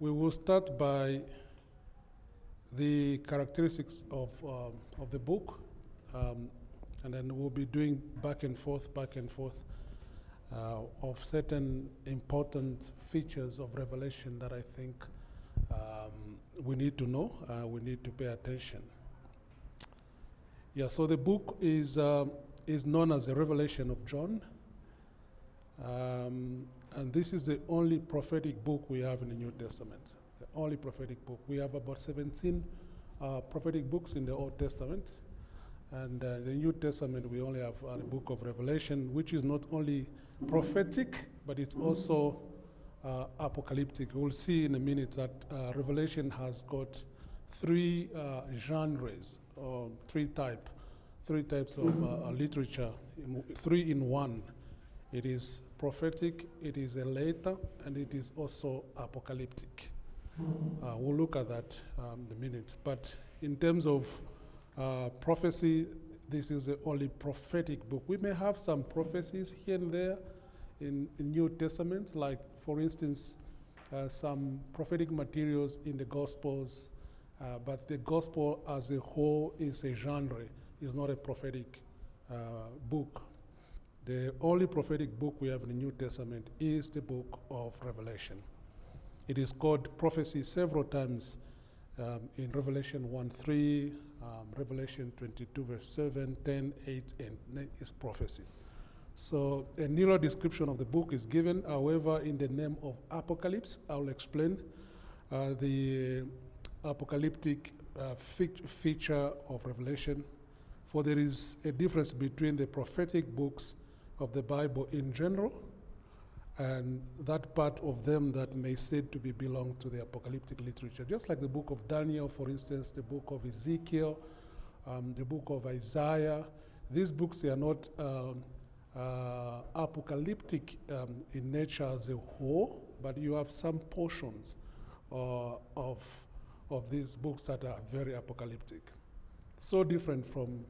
We will start by the characteristics of, um, of the book, um, and then we'll be doing back and forth, back and forth uh, of certain important features of Revelation that I think um, we need to know, uh, we need to pay attention. Yeah, so the book is, um, is known as the Revelation of John. Um, and this is the only prophetic book we have in the New Testament. The only prophetic book. We have about 17 uh, prophetic books in the Old Testament. And uh, the New Testament, we only have uh, the book of Revelation, which is not only prophetic, but it's also uh, apocalyptic. We'll see in a minute that uh, Revelation has got three uh, genres, or three type, three types of literature, in, three in one. It is prophetic, it is a letter, and it is also apocalyptic. Uh, we'll look at that um, in a minute. But in terms of uh, prophecy, this is the only prophetic book. We may have some prophecies here and there in, in New Testament, like, for instance, uh, some prophetic materials in the Gospels, uh, but the Gospel as a whole is a genre, is not a prophetic uh, book. The only prophetic book we have in the New Testament is the book of Revelation. It is called prophecy several times um, in Revelation 1 3, um, Revelation 22, verse 7, 10, 8, and 9 is prophecy. So a nearer description of the book is given. However, in the name of Apocalypse, I'll explain uh, the apocalyptic uh, feature of Revelation. For there is a difference between the prophetic books of the Bible in general and that part of them that may said to be belong to the apocalyptic literature. Just like the book of Daniel, for instance, the book of Ezekiel, um, the book of Isaiah. These books are not um, uh, apocalyptic um, in nature as a whole, but you have some portions uh, of, of these books that are very apocalyptic. So different from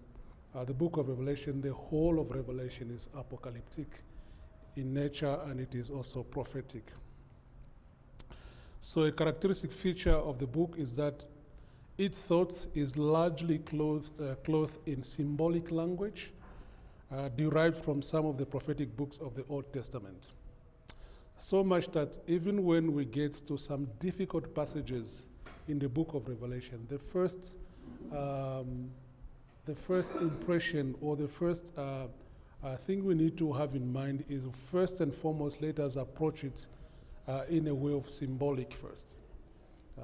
uh, the book of Revelation, the whole of Revelation is apocalyptic in nature and it is also prophetic. So, a characteristic feature of the book is that its thoughts is largely clothed, uh, clothed in symbolic language uh, derived from some of the prophetic books of the Old Testament. So much that even when we get to some difficult passages in the book of Revelation, the first, um, the first impression or the first uh, uh, thing we need to have in mind is first and foremost, let us approach it uh, in a way of symbolic first. Uh,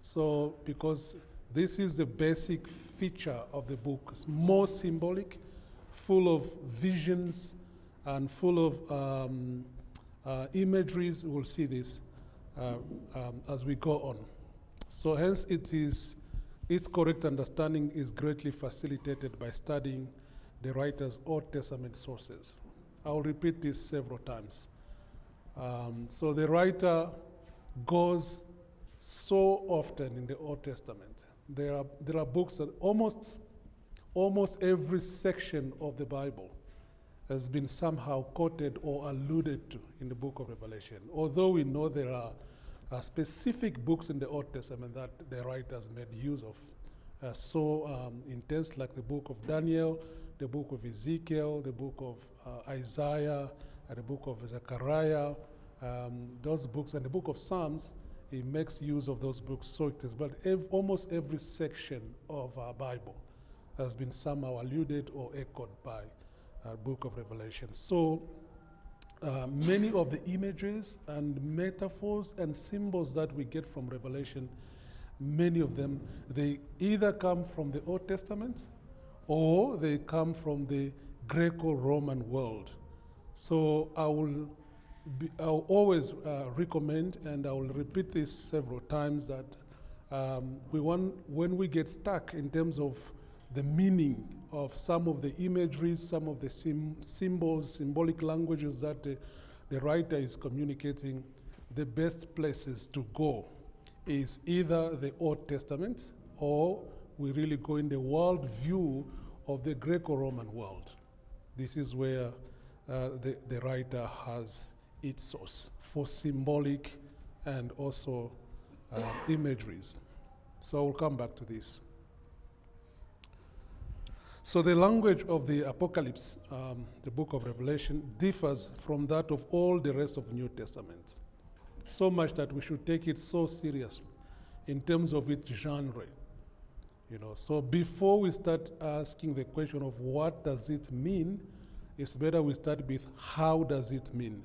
so, because this is the basic feature of the book, it's more symbolic, full of visions and full of um, uh, imageries. We'll see this uh, um, as we go on. So, hence, it is its correct understanding is greatly facilitated by studying the writer's Old Testament sources. I'll repeat this several times. Um, so the writer goes so often in the Old Testament. There are, there are books that almost, almost every section of the Bible has been somehow quoted or alluded to in the book of Revelation. Although we know there are uh, specific books in the Old Testament that the writers made use of uh, so um, intense, like the book of Daniel, the book of Ezekiel, the book of uh, Isaiah, the book of Zechariah, um, those books, and the book of Psalms, he makes use of those books so it is. But ev almost every section of our Bible has been somehow alluded or echoed by uh, book of Revelation. So uh, many of the images and metaphors and symbols that we get from Revelation, many of them, they either come from the Old Testament or they come from the Greco-Roman world. So I will, be, I will always uh, recommend, and I will repeat this several times, that um, we want, when we get stuck in terms of the meaning of some of the imageries, some of the symbols, symbolic languages that the, the writer is communicating, the best places to go is either the Old Testament or we really go in the world view of the Greco-Roman world. This is where uh, the, the writer has its source for symbolic and also uh, imageries. So we'll come back to this. So the language of the Apocalypse, um, the book of Revelation, differs from that of all the rest of New Testament. So much that we should take it so seriously in terms of its genre. You know, so before we start asking the question of what does it mean, it's better we start with how does it mean.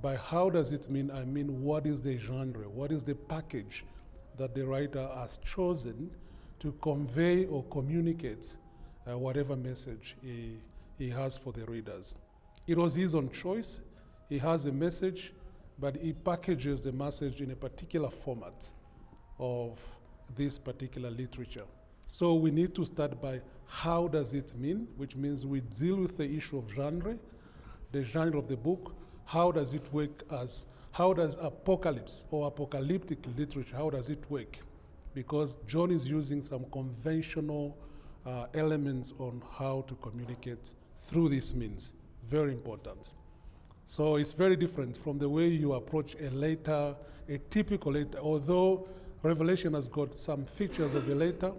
By how does it mean, I mean what is the genre, what is the package that the writer has chosen to convey or communicate uh, whatever message he, he has for the readers. It was his own choice. He has a message, but he packages the message in a particular format of this particular literature. So we need to start by how does it mean, which means we deal with the issue of genre, the genre of the book, how does it work as, how does apocalypse or apocalyptic literature, how does it work? Because John is using some conventional uh, elements on how to communicate through these means. Very important. So it's very different from the way you approach a letter, a typical letter, although Revelation has got some features of a letter,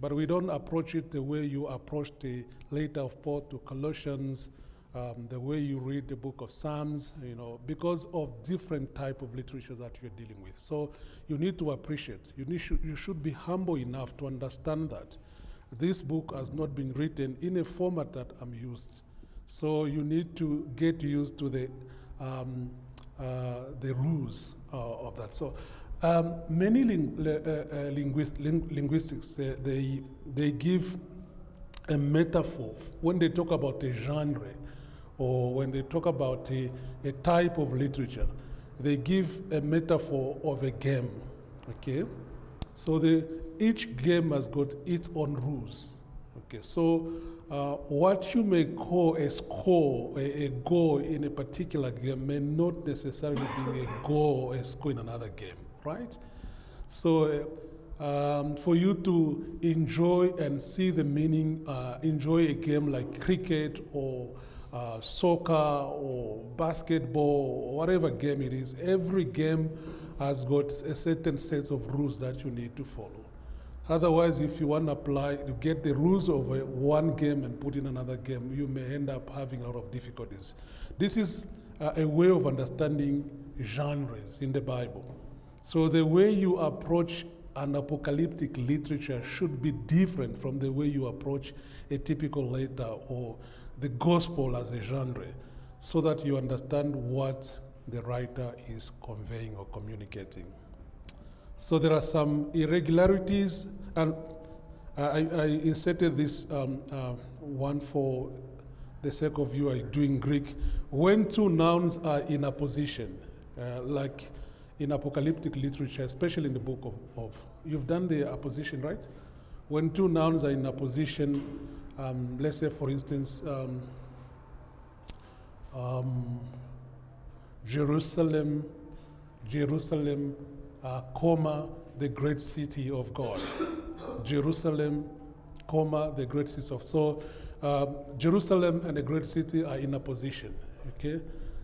but we don't approach it the way you approach the letter of Paul to Colossians, um, the way you read the book of Psalms, you know, because of different type of literature that you're dealing with. So you need to appreciate. You, need, you should be humble enough to understand that this book has not been written in a format that I'm used. So you need to get used to the, um, uh, the rules uh, of that. So um, many ling uh, uh, linguist ling linguistics, they, they, they, give a metaphor when they talk about a genre or when they talk about a, a type of literature. They give a metaphor of a game, okay? So the, each game has got its own rules. Okay, so uh, what you may call a score, a, a, goal in a particular game, may not necessarily be a goal or a score in another game, right? So, uh, um, for you to enjoy and see the meaning, uh, enjoy a game like cricket or uh, soccer or basketball or whatever game it is, every game has got a certain set of rules that you need to follow. Otherwise, if you want to apply to get the rules of one game and put in another game, you may end up having a lot of difficulties. This is uh, a way of understanding genres in the Bible. So the way you approach an apocalyptic literature should be different from the way you approach a typical letter or the gospel as a genre, so that you understand what the writer is conveying or communicating. So there are some irregularities, and I, I inserted this um, uh, one for the sake of you are doing Greek. When two nouns are in apposition, uh, like in apocalyptic literature, especially in the book of, of, you've done the opposition, right? When two nouns are in apposition, um, let's say, for instance, um, um, Jerusalem, Jerusalem uh, comma, the great city of God. Jerusalem, comma, the great city of. So um, Jerusalem and the great city are in apposition, okay?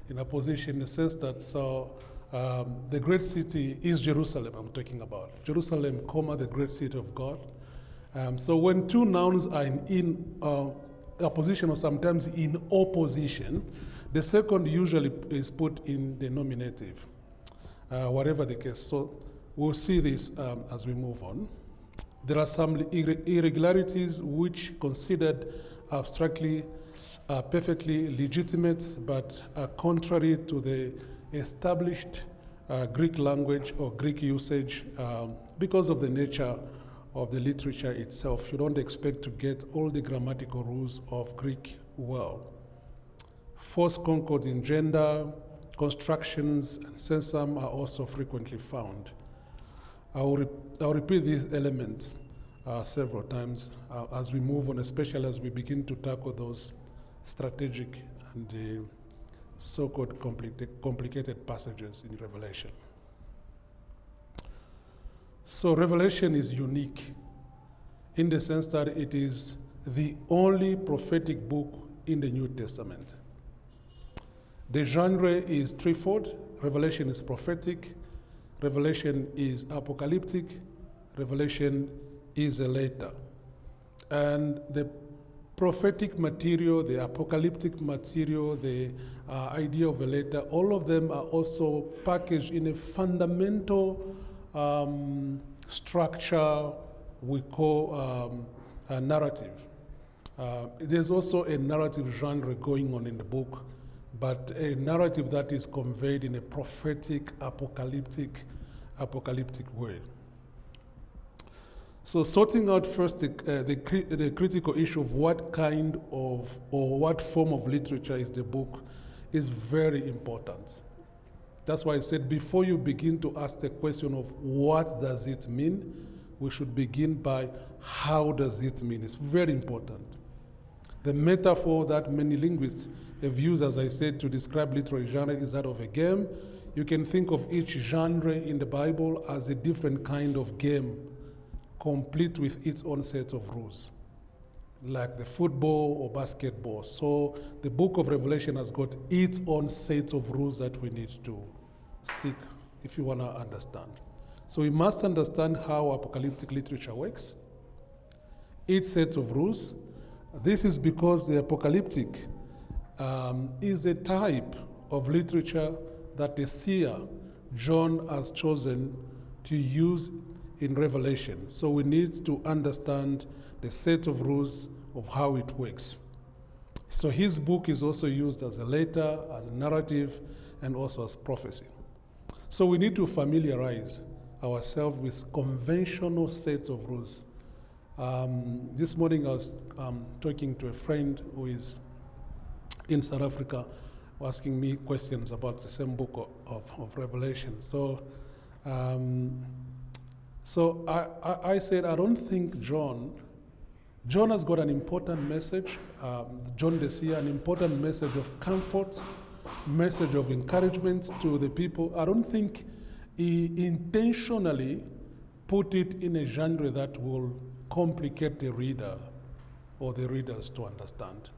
In apposition in the sense that so um, the great city is Jerusalem, I'm talking about. Jerusalem, comma, the great city of God. Um, so when two nouns are in, in uh, opposition or sometimes in opposition, the second usually is put in the nominative uh, whatever the case. So we'll see this um, as we move on. There are some irregularities which considered abstractly are perfectly legitimate but are contrary to the established uh, Greek language or Greek usage um, because of the nature of the literature itself. You don't expect to get all the grammatical rules of Greek well. False concords in gender, constructions ad sensum are also frequently found. I will, re I will repeat these elements uh, several times uh, as we move on, especially as we begin to tackle those strategic and uh, so-called complicated, complicated passages in Revelation. So Revelation is unique in the sense that it is the only prophetic book in the New Testament. The genre is threefold. Revelation is prophetic, Revelation is apocalyptic, Revelation is a letter. And the prophetic material, the apocalyptic material, the uh, idea of a letter, all of them are also packaged in a fundamental um, structure we call um, a narrative. Uh, there's also a narrative genre going on in the book, but a narrative that is conveyed in a prophetic, apocalyptic, apocalyptic way. So sorting out first the, uh, the, the, critical issue of what kind of or what form of literature is the book is very important. That's why I said before you begin to ask the question of what does it mean, we should begin by how does it mean. It's very important. The metaphor that many linguists used, as I said, to describe literary genre is that of a game. You can think of each genre in the Bible as a different kind of game, complete with its own set of rules, like the football or basketball. So the book of Revelation has got its own set of rules that we need to stick if you want to understand. So we must understand how apocalyptic literature works, its set of rules. This is because the apocalyptic um, is a type of literature that the seer John has chosen to use in Revelation. So we need to understand the set of rules of how it works. So his book is also used as a letter, as a narrative, and also as prophecy. So we need to familiarize ourselves with conventional sets of rules. Um, this morning I was um, talking to a friend who is in South Africa asking me questions about the same book of, of, Revelation. So, um, so I, I, I, said, I don't think John, John has got an important message, um, John Seer, an important message of comfort, message of encouragement to the people. I don't think he intentionally put it in a genre that will complicate the reader or the readers to understand.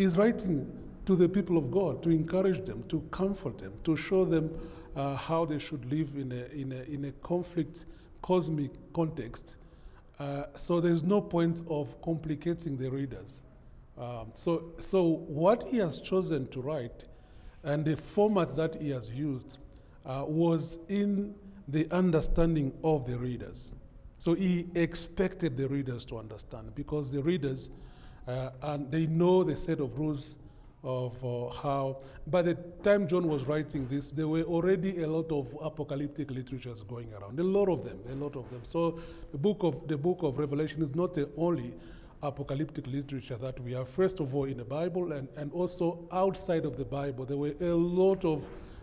He's writing to the people of God to encourage them, to comfort them, to show them uh, how they should live in a, in a, in a conflict, cosmic context. Uh, so there's no point of complicating the readers. Um, so, so what he has chosen to write and the format that he has used uh, was in the understanding of the readers. So he expected the readers to understand because the readers, uh, and they know the set of rules of uh, how, by the time John was writing this, there were already a lot of apocalyptic literatures going around, a lot of them, a lot of them. So the book of, the book of Revelation is not the only apocalyptic literature that we have, first of all, in the Bible and, and also outside of the Bible. There were a lot of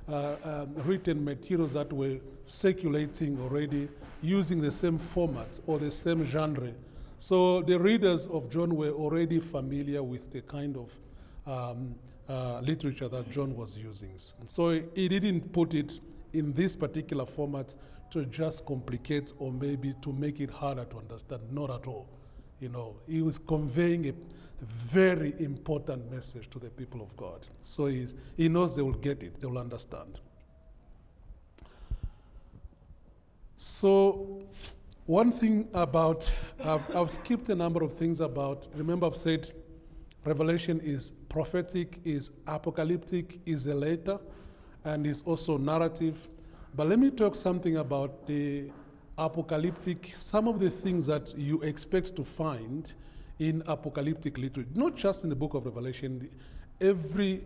uh, um, written materials that were circulating already using the same format or the same genre. So the readers of John were already familiar with the kind of um, uh, literature that John was using. So he didn't put it in this particular format to just complicate or maybe to make it harder to understand. Not at all. You know, he was conveying a very important message to the people of God. So he's, he knows they will get it, they will understand. So, one thing about, I've, I've skipped a number of things about, remember, I've said Revelation is prophetic, is apocalyptic, is a letter, and is also narrative. But let me talk something about the apocalyptic, some of the things that you expect to find in apocalyptic literature, not just in the book of Revelation, every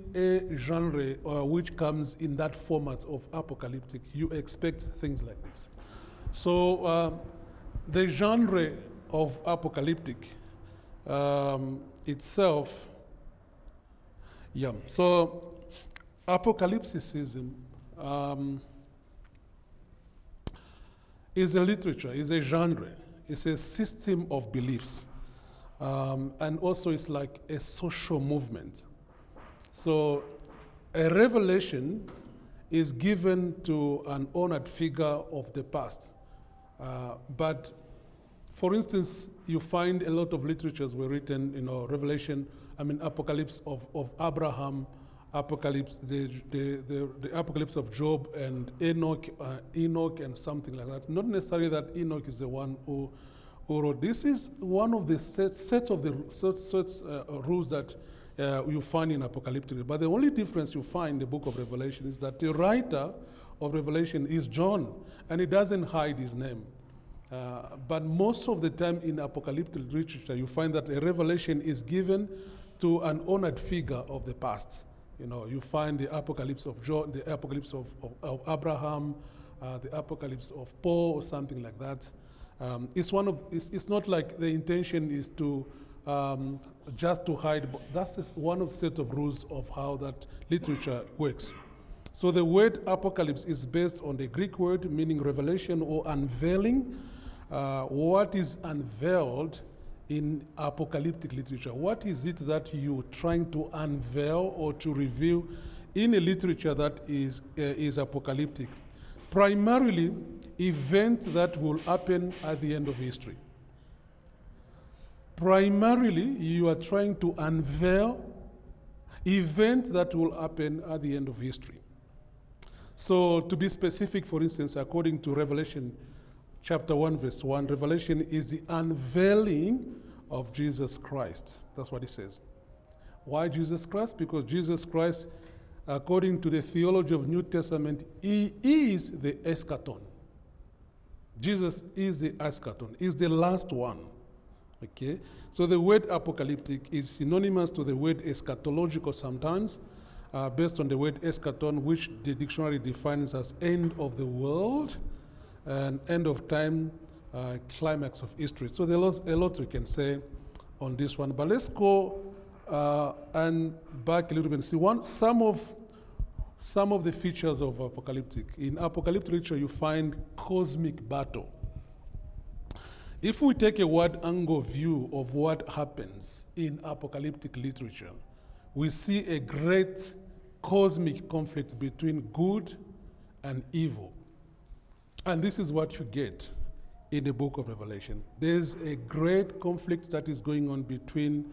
genre uh, which comes in that format of apocalyptic, you expect things like this. So uh, the genre of apocalyptic um, itself, yeah, so apocalypticism um, is a literature, is a genre, it's a system of beliefs. Um, and also it's like a social movement. So a revelation is given to an honored figure of the past. Uh, but for instance, you find a lot of literatures were written, you know, Revelation, I mean, Apocalypse of, of Abraham, Apocalypse, the, the, the, the Apocalypse of Job and Enoch, uh, Enoch and something like that. Not necessarily that Enoch is the one who, who wrote. This is one of the set, set of the set, sets, uh, rules that uh, you find in Apocalyptic. But the only difference you find in the book of Revelation is that the writer of Revelation is John, and he doesn't hide his name. Uh, but most of the time in apocalyptic literature, you find that a revelation is given to an honored figure of the past. You know, you find the apocalypse of John, the apocalypse of, of, of Abraham, uh, the apocalypse of Paul, or something like that. Um, it's one of. It's, it's, not like the intention is to um, just to hide. That's one of set of rules of how that literature works. So the word apocalypse is based on the Greek word meaning revelation or unveiling uh, what is unveiled in apocalyptic literature. What is it that you're trying to unveil or to reveal in a literature that is, uh, is apocalyptic? Primarily, events that will happen at the end of history. Primarily, you are trying to unveil events that will happen at the end of history. So, to be specific, for instance, according to Revelation chapter 1, verse 1, Revelation is the unveiling of Jesus Christ. That's what it says. Why Jesus Christ? Because Jesus Christ, according to the theology of New Testament, he is the eschaton. Jesus is the eschaton, is the last one. Okay? So the word apocalyptic is synonymous to the word eschatological sometimes, uh, based on the word eschaton, which the dictionary defines as end of the world and end of time uh, climax of history. So there's a lot we can say on this one. But let's go uh, and back a little bit and see one some of some of the features of apocalyptic. In apocalyptic literature, you find cosmic battle. If we take a wide angle view of what happens in apocalyptic literature, we see a great cosmic conflict between good and evil. And this is what you get in the book of Revelation. There's a great conflict that is going on between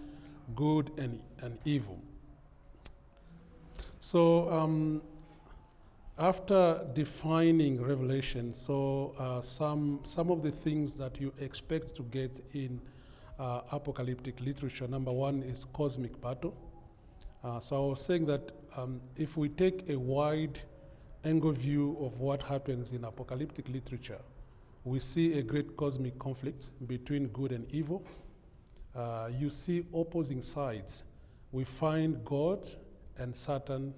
good and, and evil. So, um, after defining Revelation, so uh, some, some of the things that you expect to get in uh, apocalyptic literature, number one is cosmic battle. Uh, so I was saying that um, if we take a wide angle view of what happens in apocalyptic literature, we see a great cosmic conflict between good and evil. Uh, you see opposing sides. We find God and Satan.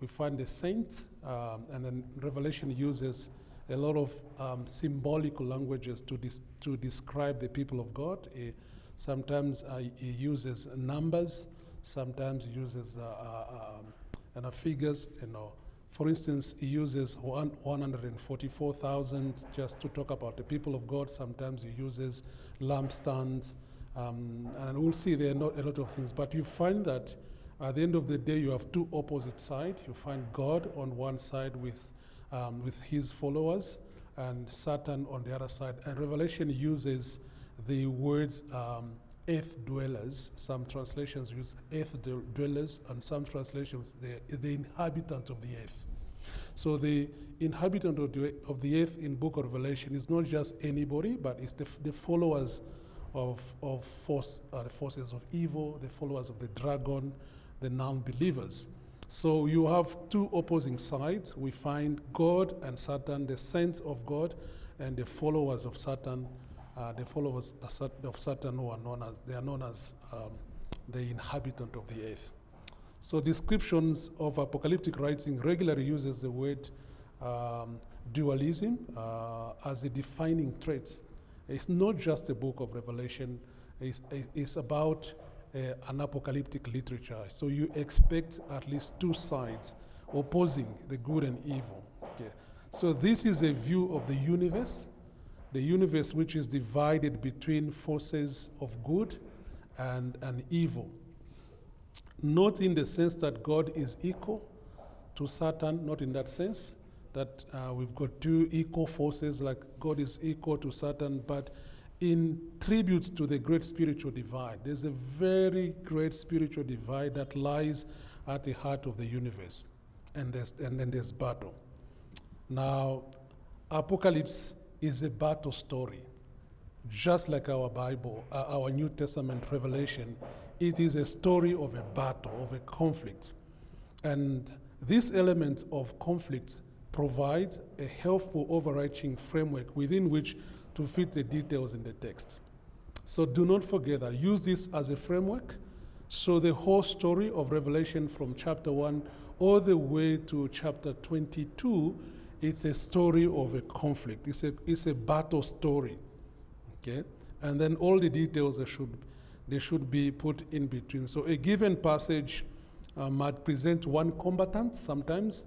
We find the saints, um, and then Revelation uses a lot of um, symbolic languages to, to describe the people of God. It, sometimes uh, he uses numbers, sometimes uses uh, uh, um, figures, you know, for instance, he uses one, 144,000 just to talk about the people of God. Sometimes he uses lampstands. Um, and we'll see there are not a lot of things. But you find that at the end of the day, you have two opposite sides. You find God on one side with, um, with his followers and Satan on the other side. And Revelation uses the words um, earth dwellers. Some translations use earth dwellers, and some translations the, the inhabitant of the earth. So the inhabitant of the, of the earth in Book of Revelation is not just anybody, but it's the, the followers of, of force, uh, the forces of evil, the followers of the dragon, the non-believers. So you have two opposing sides. We find God and Satan, the saints of God, and the followers of Satan, uh, the followers of Satan who are known as, they are known as um, the inhabitant of the earth. So descriptions of apocalyptic writing regularly uses the word um, dualism uh, as the defining trait. It's not just a book of Revelation, it's, it's about uh, an apocalyptic literature. So you expect at least two sides opposing the good and evil. Okay. So this is a view of the universe the universe which is divided between forces of good and, and evil. Not in the sense that God is equal to Satan, not in that sense, that uh, we've got two equal forces like God is equal to Satan, but in tribute to the great spiritual divide. There's a very great spiritual divide that lies at the heart of the universe. And, there's, and then there's battle. Now, Apocalypse is a battle story. Just like our Bible, uh, our New Testament revelation, it is a story of a battle, of a conflict. And this element of conflict provides a helpful overarching framework within which to fit the details in the text. So do not forget that. Use this as a framework. So the whole story of Revelation from chapter 1 all the way to chapter 22 it's a story of a conflict. It's a, it's a battle story. Okay? And then all the details they should, they should be put in between. So a given passage uh, might present one combatant sometimes,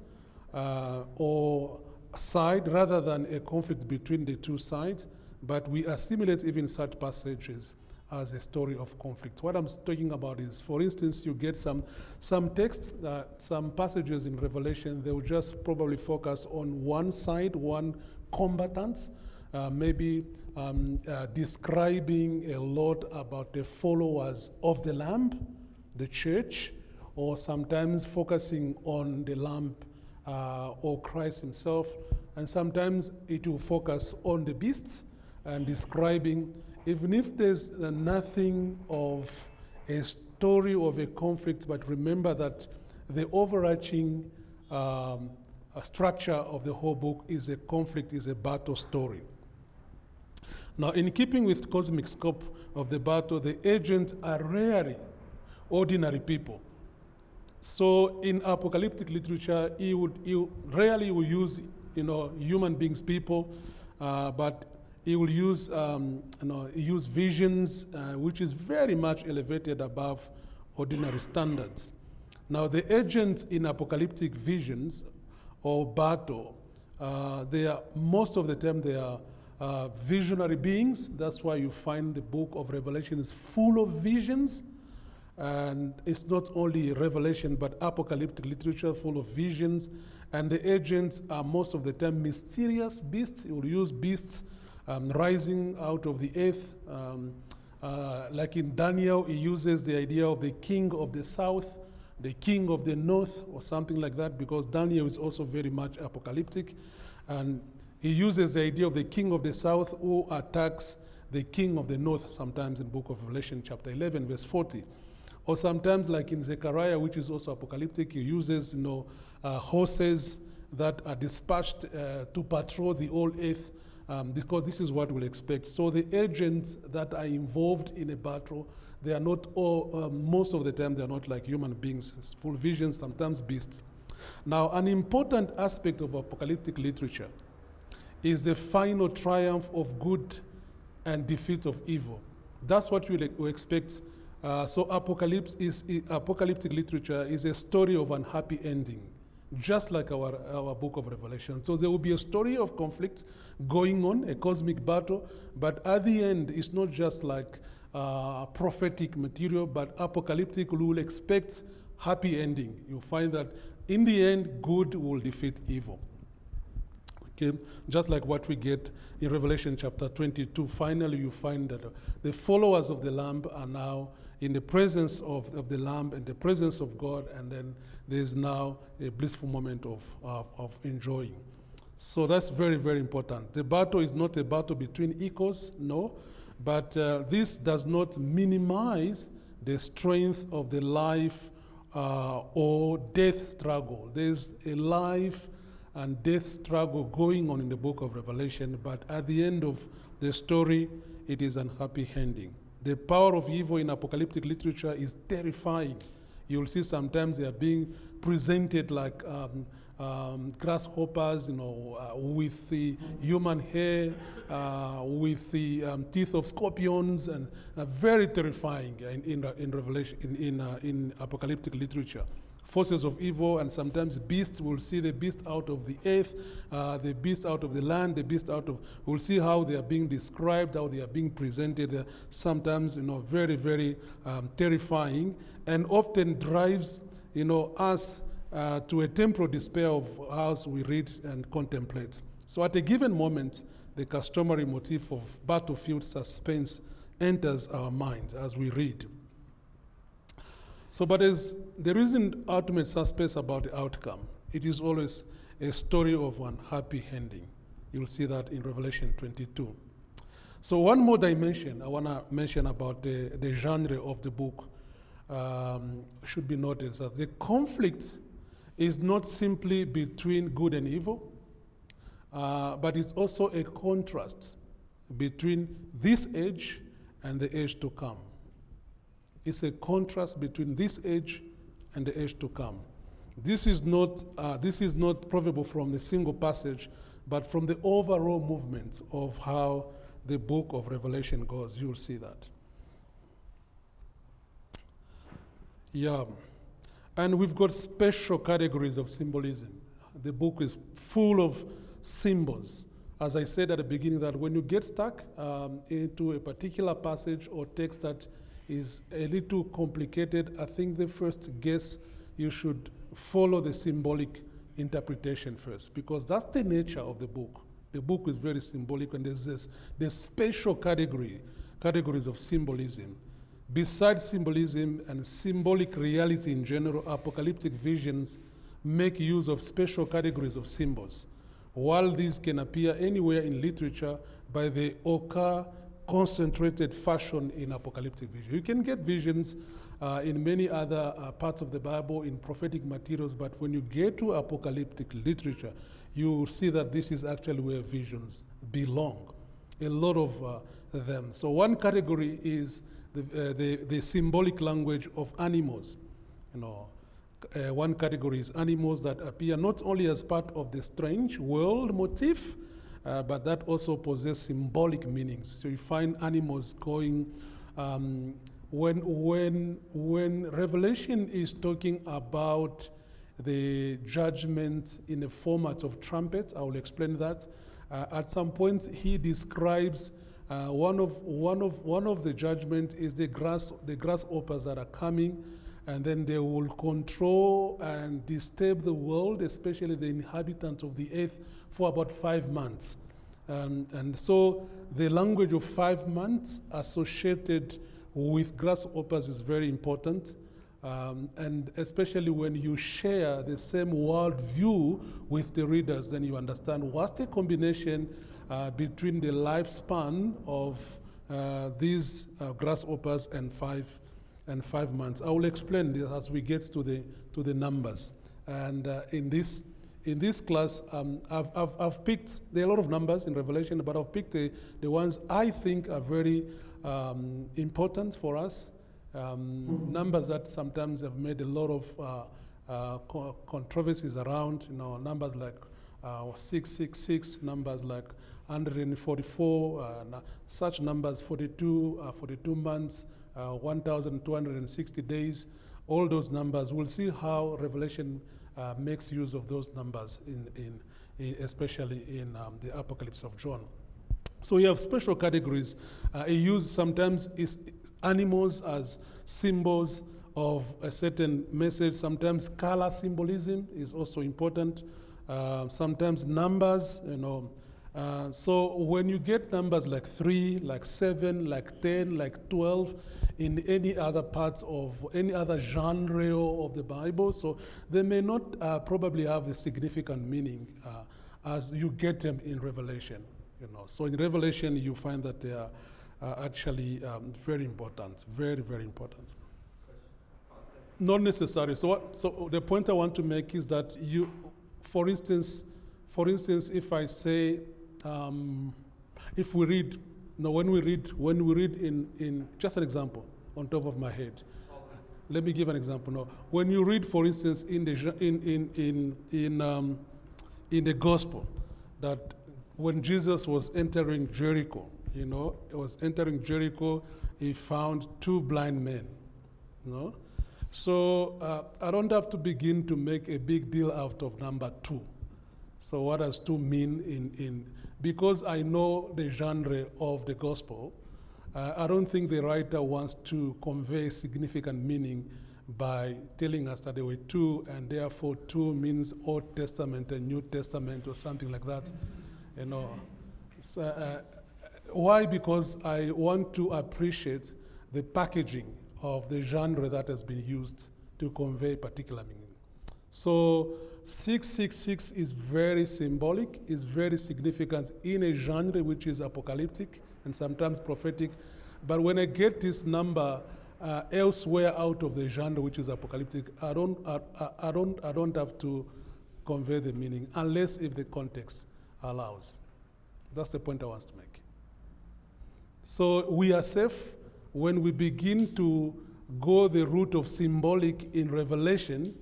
uh, or side rather than a conflict between the two sides, but we assimilate even such passages as a story of conflict. What I'm talking about is, for instance, you get some, some texts, uh, some passages in Revelation, they will just probably focus on one side, one combatant, uh, maybe um, uh, describing a lot about the followers of the Lamb, the church, or sometimes focusing on the Lamb uh, or Christ himself, and sometimes it will focus on the beasts and describing even if there's uh, nothing of a story of a conflict, but remember that the overarching um, structure of the whole book is a conflict, is a battle story. Now, in keeping with cosmic scope of the battle, the agents are rarely ordinary people. So, in apocalyptic literature, he would rarely will use, you know, human beings, people, uh, but he will use, um, you know, use visions, uh, which is very much elevated above ordinary standards. Now, the agents in apocalyptic visions or battle, uh, they are most of the time they are uh, visionary beings. That's why you find the book of Revelation is full of visions. And it's not only Revelation, but apocalyptic literature full of visions. And the agents are most of the time mysterious beasts. He will use beasts um, rising out of the earth. Um, uh, like in Daniel, he uses the idea of the king of the south, the king of the north, or something like that, because Daniel is also very much apocalyptic. And he uses the idea of the king of the south who attacks the king of the north, sometimes in book of Revelation, chapter 11, verse 40. Or sometimes, like in Zechariah, which is also apocalyptic, he uses you know, uh, horses that are dispatched uh, to patrol the whole earth um, because this is what we'll expect. So the agents that are involved in a battle, they are not all, um, most of the time, they're not like human beings, full vision, sometimes beasts. Now, an important aspect of apocalyptic literature is the final triumph of good and defeat of evil. That's what we, we expect. Uh, so apocalypse is, apocalyptic literature is a story of unhappy ending just like our, our book of Revelation. So there will be a story of conflicts going on, a cosmic battle, but at the end, it's not just like uh, prophetic material, but apocalyptic. We will expect happy ending. You'll find that in the end, good will defeat evil. Okay, just like what we get in Revelation chapter 22. Finally, you find that the followers of the Lamb are now in the presence of, of the Lamb and the presence of God, and then there's now a blissful moment of, of, of enjoying. So that's very, very important. The battle is not a battle between equals, no, but uh, this does not minimize the strength of the life uh, or death struggle. There's a life and death struggle going on in the book of Revelation, but at the end of the story, it is an happy ending. The power of evil in apocalyptic literature is terrifying. You'll see sometimes they are being presented like um, um, grasshoppers, you know, uh, with the human hair, uh, with the um, teeth of scorpions, and uh, very terrifying in, in, in Revelation, in, in, uh, in apocalyptic literature forces of evil, and sometimes beasts. We'll see the beast out of the earth, uh, the beast out of the land, the beast out of. We'll see how they are being described, how they are being presented. Uh, sometimes, you know, very, very um, terrifying, and often drives, you know, us uh, to a temporal despair of as we read and contemplate. So, at a given moment, the customary motif of battlefield suspense enters our mind as we read. So, but as there isn't ultimate suspense about the outcome, it is always a story of one happy ending. You'll see that in Revelation 22. So, one more dimension I want to mention about the, the genre of the book um, should be noticed that the conflict is not simply between good and evil, uh, but it's also a contrast between this age and the age to come. It's a contrast between this age and the age to come. This is not, uh, this is not provable from the single passage, but from the overall movement of how the book of Revelation goes. You'll see that. Yeah. And we've got special categories of symbolism. The book is full of symbols. As I said at the beginning, that when you get stuck um, into a particular passage or text that is a little complicated, I think the first guess you should follow the symbolic interpretation first, because that's the nature of the book. The book is very symbolic, and there's this, this special category, categories of symbolism. Besides symbolism and symbolic reality in general, apocalyptic visions make use of special categories of symbols. While these can appear anywhere in literature, by the occur concentrated fashion in apocalyptic vision. You can get visions uh, in many other uh, parts of the Bible in prophetic materials, but when you get to apocalyptic literature, you see that this is actually where visions belong. A lot of uh, them. So one category is the, uh, the, the, symbolic language of animals. You know, uh, one category is animals that appear not only as part of the strange world motif, uh, but that also possess symbolic meanings. So you find animals going, um, when, when, when Revelation is talking about the judgment in the format of trumpets, I will explain that. Uh, at some point, he describes uh, one, of, one, of, one of the judgment is the, grass, the grasshoppers that are coming, and then they will control and disturb the world, especially the inhabitants of the earth, for about five months. Um, and so the language of five months associated with grasshoppers is very important. Um, and especially when you share the same world view with the readers, then you understand what's the combination uh, between the lifespan of uh, these uh, grasshoppers and five and five months. I will explain this as we get to the to the numbers. And uh, in this in this class, um, I've, I've, I've, picked, there are a lot of numbers in Revelation, but I've picked the, the ones I think are very um, important for us. Um, numbers that sometimes have made a lot of uh, uh, co controversies around, you know, numbers like uh, 666, numbers like 144, uh, such numbers, 42, uh, 42 months, uh, 1,260 days, all those numbers. We'll see how Revelation uh, makes use of those numbers, in, in, in especially in um, the Apocalypse of John. So we have special categories. Uh, he used sometimes is animals as symbols of a certain message. Sometimes color symbolism is also important. Uh, sometimes numbers, you know. Uh, so when you get numbers like three, like seven, like ten, like twelve, in any other parts of any other genre of the Bible. So they may not uh, probably have a significant meaning uh, as you get them in Revelation. You know, so in Revelation you find that they are uh, actually um, very important, very very important. Not necessary. So, what, so the point I want to make is that you, for instance, for instance, if I say, um, if we read now, when we read, when we read in, in just an example on top of my head. Let me give an example now. When you read, for instance, in the in in in in, um, in the gospel, that when Jesus was entering Jericho, you know, he was entering Jericho, he found two blind men. You know? So uh, I don't have to begin to make a big deal out of number two. So what does two mean in, in because I know the genre of the gospel, uh, I don't think the writer wants to convey significant meaning by telling us that there were two, and therefore two means Old Testament and New Testament or something like that. You know, so, uh, why? Because I want to appreciate the packaging of the genre that has been used to convey particular meaning. So 666 is very symbolic, is very significant in a genre which is apocalyptic and sometimes prophetic. But when I get this number uh, elsewhere out of the genre which is apocalyptic, I don't, I, I, don't, I don't have to convey the meaning unless if the context allows. That's the point I want to make. So we are safe when we begin to go the route of symbolic in Revelation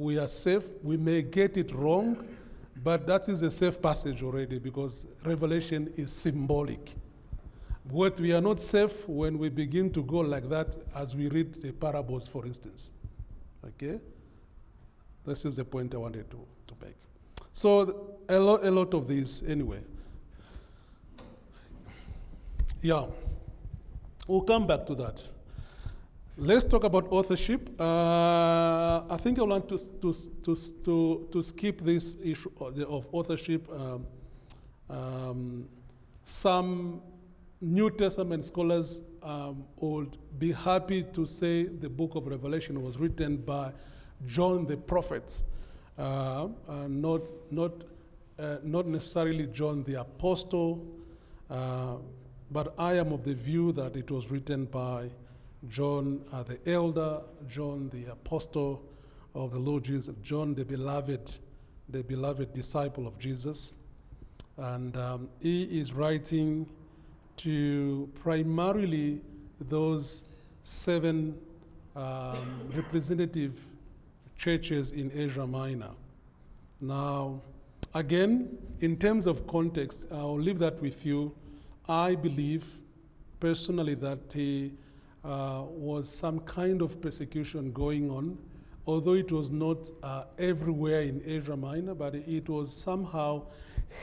we are safe. We may get it wrong, but that is a safe passage already because Revelation is symbolic. What we are not safe when we begin to go like that as we read the parables, for instance. Okay? This is the point I wanted to, to make. So, a, lo- a lot of these, anyway. Yeah. We'll come back to that. Let's talk about authorship. Uh, I think I want to, to, to, to, to skip this issue of authorship. Um, um, some New Testament scholars um, would be happy to say the book of Revelation was written by John the prophet, uh, uh, not, not, uh, not necessarily John the apostle, uh, but I am of the view that it was written by John uh, the elder, John the apostle of the Lord Jesus, John the beloved, the beloved disciple of Jesus. And um, he is writing to primarily those seven um, representative churches in Asia Minor. Now, again, in terms of context, I'll leave that with you. I believe personally that he uh, was some kind of persecution going on, although it was not uh, everywhere in Asia Minor, but it was somehow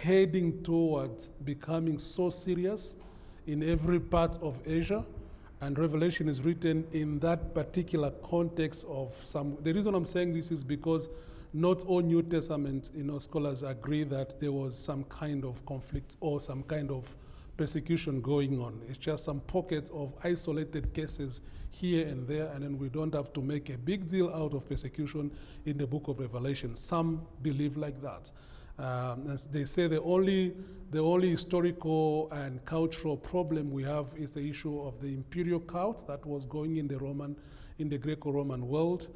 heading towards becoming so serious in every part of Asia. And Revelation is written in that particular context of some. The reason I'm saying this is because not all New Testament you know, scholars agree that there was some kind of conflict or some kind of persecution going on. It's just some pockets of isolated cases here and there, and then we don't have to make a big deal out of persecution in the book of Revelation. Some believe like that. Um, they say the only, the only historical and cultural problem we have is the issue of the imperial cult that was going in the Roman, in the Greco-Roman world.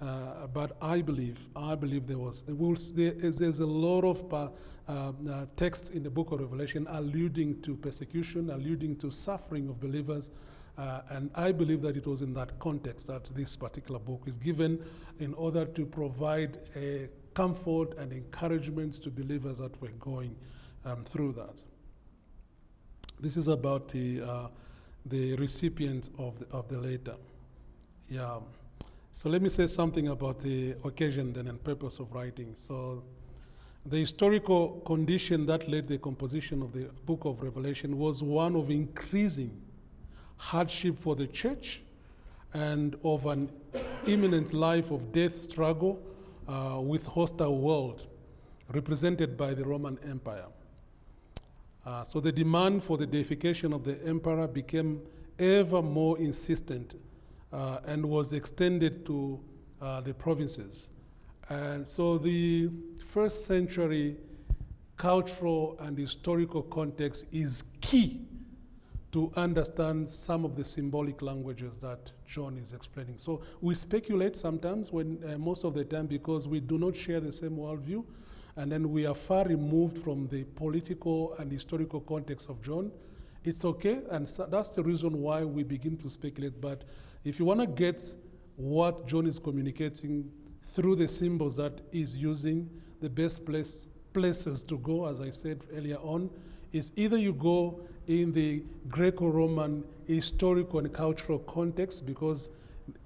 Uh, but I believe, I believe there was, there is, there's a lot of uh, uh, texts in the book of Revelation alluding to persecution, alluding to suffering of believers. Uh, and I believe that it was in that context that this particular book is given in order to provide a comfort and encouragement to believers that were going um, through that. This is about the, uh, the recipient of the, of the letter. Yeah. So let me say something about the occasion then and purpose of writing. So the historical condition that led the composition of the book of Revelation was one of increasing hardship for the church and of an imminent life of death struggle uh, with hostile world represented by the Roman Empire. Uh, so the demand for the deification of the emperor became ever more insistent uh, and was extended to uh, the provinces. And so the first century cultural and historical context is key to understand some of the symbolic languages that John is explaining. So we speculate sometimes, when uh, most of the time, because we do not share the same worldview, and then we are far removed from the political and historical context of John. It's okay, and so that's the reason why we begin to speculate. But if you want to get what John is communicating through the symbols that he's using, the best place, places to go, as I said earlier on, is either you go in the Greco Roman historical and cultural context because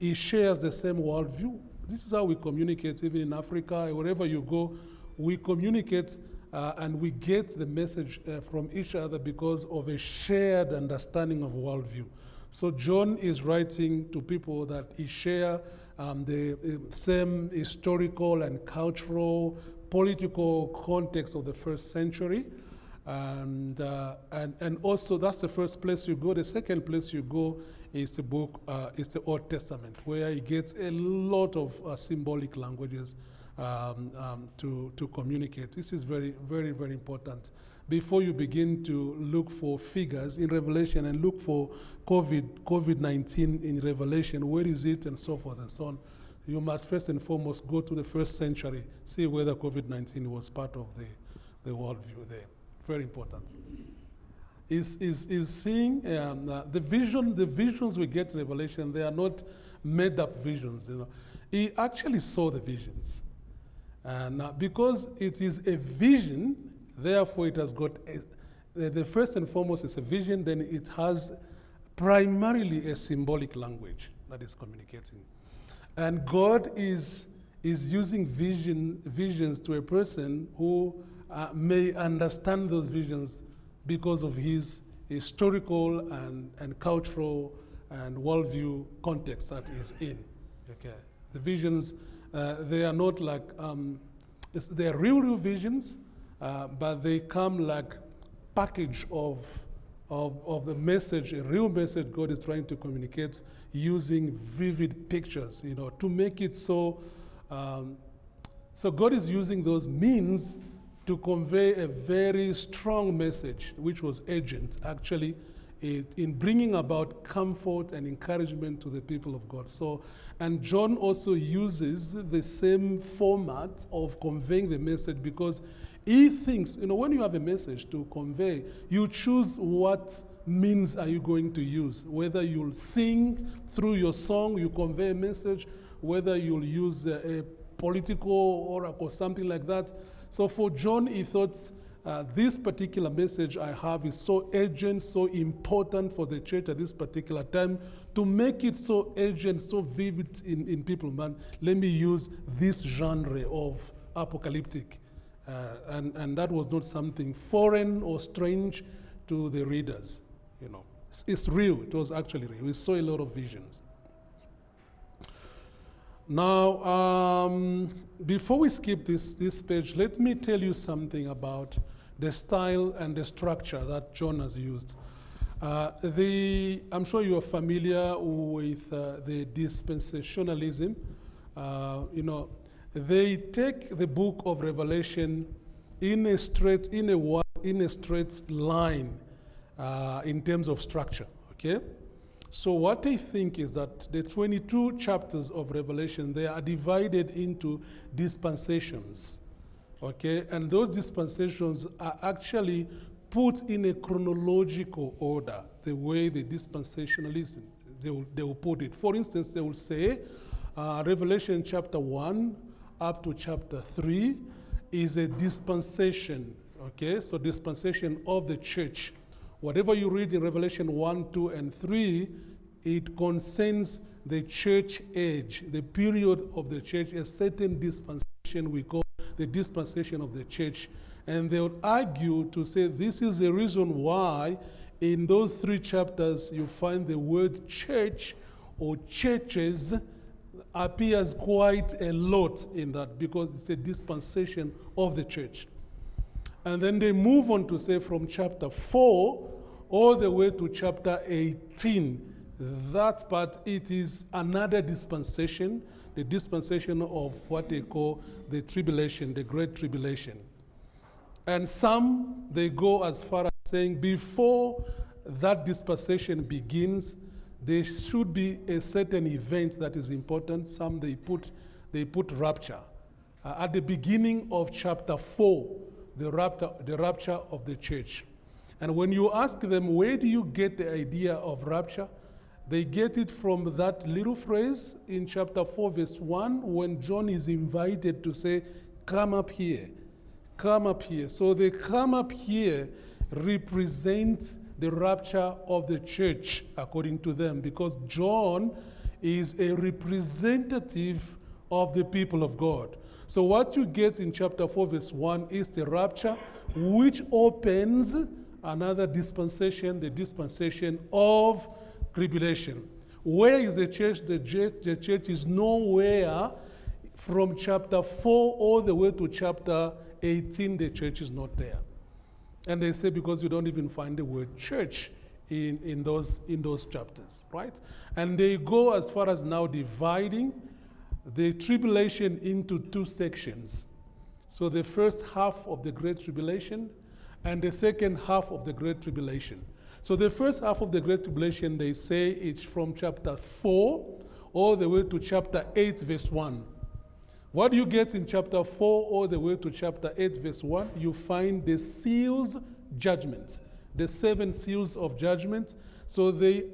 it shares the same worldview. This is how we communicate, even in Africa, wherever you go, we communicate uh, and we get the message uh, from each other because of a shared understanding of worldview. So John is writing to people that he share um, the uh, same historical and cultural, political context of the first century. And, uh, and, and also, that's the first place you go. The second place you go is the book, uh, is the Old Testament, where it gets a lot of uh, symbolic languages um, um, to, to communicate. This is very, very, very important. Before you begin to look for figures in Revelation and look for COVID, COVID-19 in Revelation, where is it, and so forth and so on, you must first and foremost go to the first century, see whether COVID-19 was part of the, the worldview there. Very important. Is, is, is seeing um, uh, the vision, the visions we get in Revelation, they are not made up visions. You know. He actually saw the visions. And uh, because it is a vision, therefore it has got, a, the, the first and foremost is a vision, then it has primarily a symbolic language that is communicating. And God is, is using vision, visions to a person who uh, may understand those visions because of his historical and, and cultural and worldview context that he's in. Okay. The visions, uh, they are not like, um, they are real, real visions, uh, but they come like package of, of, of the message, a real message God is trying to communicate using vivid pictures, you know, to make it so, um, so God is using those means to convey a very strong message, which was urgent, actually, it, in bringing about comfort and encouragement to the people of God. So, and John also uses the same format of conveying the message because he thinks, you know, when you have a message to convey, you choose what means are you going to use. Whether you'll sing through your song, you convey a message, whether you'll use a, a political oracle, or something like that. So for John, he thought uh, this particular message I have is so urgent, so important for the church at this particular time. To make it so urgent, so vivid in, in people, man, let me use this genre of apocalyptic. Uh, and, and that was not something foreign or strange to the readers. You know, it's, it's real. It was actually real. We saw a lot of visions. Now, um, before we skip this, this page, let me tell you something about the style and the structure that John has used. Uh, the, I'm sure you are familiar with uh, the dispensationalism. Uh, you know, they take the book of Revelation in a straight, in a, in a straight line uh, in terms of structure, okay? So what they think is that the 22 chapters of Revelation, they are divided into dispensations, okay? And those dispensations are actually put in a chronological order, the way the dispensationalism, they will, they will put it. For instance, they will say, uh, Revelation chapter 1 up to chapter 3 is a dispensation, okay? So dispensation of the church Whatever you read in Revelation 1, 2, and 3, it concerns the church age, the period of the church, a certain dispensation we call the dispensation of the church. And they would argue to say this is the reason why in those three chapters you find the word church or churches appears quite a lot in that because it's a dispensation of the church. And then they move on to say from chapter 4 all the way to chapter 18. That part, it is another dispensation, the dispensation of what they call the tribulation, the great tribulation. And some, they go as far as saying before that dispensation begins, there should be a certain event that is important. Some, they put, they put rapture. Uh, at the beginning of chapter 4, the rapture, the rapture of the church. And when you ask them, where do you get the idea of rapture? They get it from that little phrase in chapter 4, verse 1, when John is invited to say, Come up here. Come up here. So the come up here represents the rapture of the church, according to them, because John is a representative of the people of God. So what you get in chapter 4, verse 1 is the rapture, which opens another dispensation, the dispensation of tribulation. Where is the church? The church, the church is nowhere from chapter 4 all the way to chapter 18, the church is not there. And they say because you don't even find the word church in, in, those, in those chapters, right? And they go as far as now dividing the tribulation into two sections. So the first half of the Great Tribulation and the second half of the Great Tribulation. So the first half of the Great Tribulation, they say it's from chapter 4 all the way to chapter 8, verse 1. What you get in chapter 4 all the way to chapter 8, verse 1? You find the seals judgment, the seven seals of judgment. So they,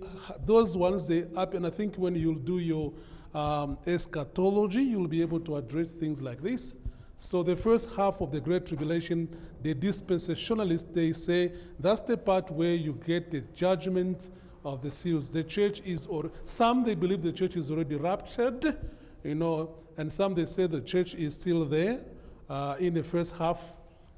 those ones, they happen. I think when you'll do your um, eschatology, you'll be able to address things like this. So the first half of the Great Tribulation, the dispensationalists, they say that's the part where you get the judgment of the seals. The church is, or some they believe the church is already raptured, you know, and some they say the church is still there uh, in the first half,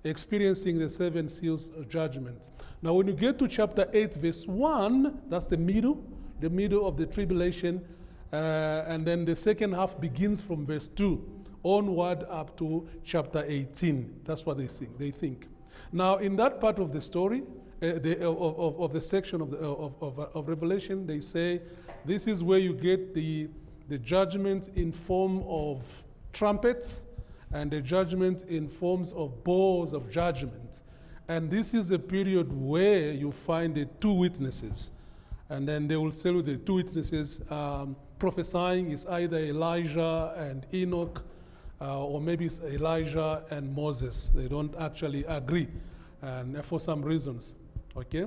experiencing the seven seals of judgment. Now, when you get to chapter 8, verse 1, that's the middle, the middle of the tribulation, uh, and then the second half begins from verse 2 onward up to chapter 18. That's what they think. They think. Now, in that part of the story, uh, the, of, of, of, the section of, the, of, of, of, Revelation, they say this is where you get the, the judgment in form of trumpets and the judgment in forms of bowls of judgment. And this is a period where you find the two witnesses. And then they will say the two witnesses um, prophesying is either Elijah and Enoch uh, or maybe it's Elijah and Moses. They don't actually agree, and for some reasons. Okay?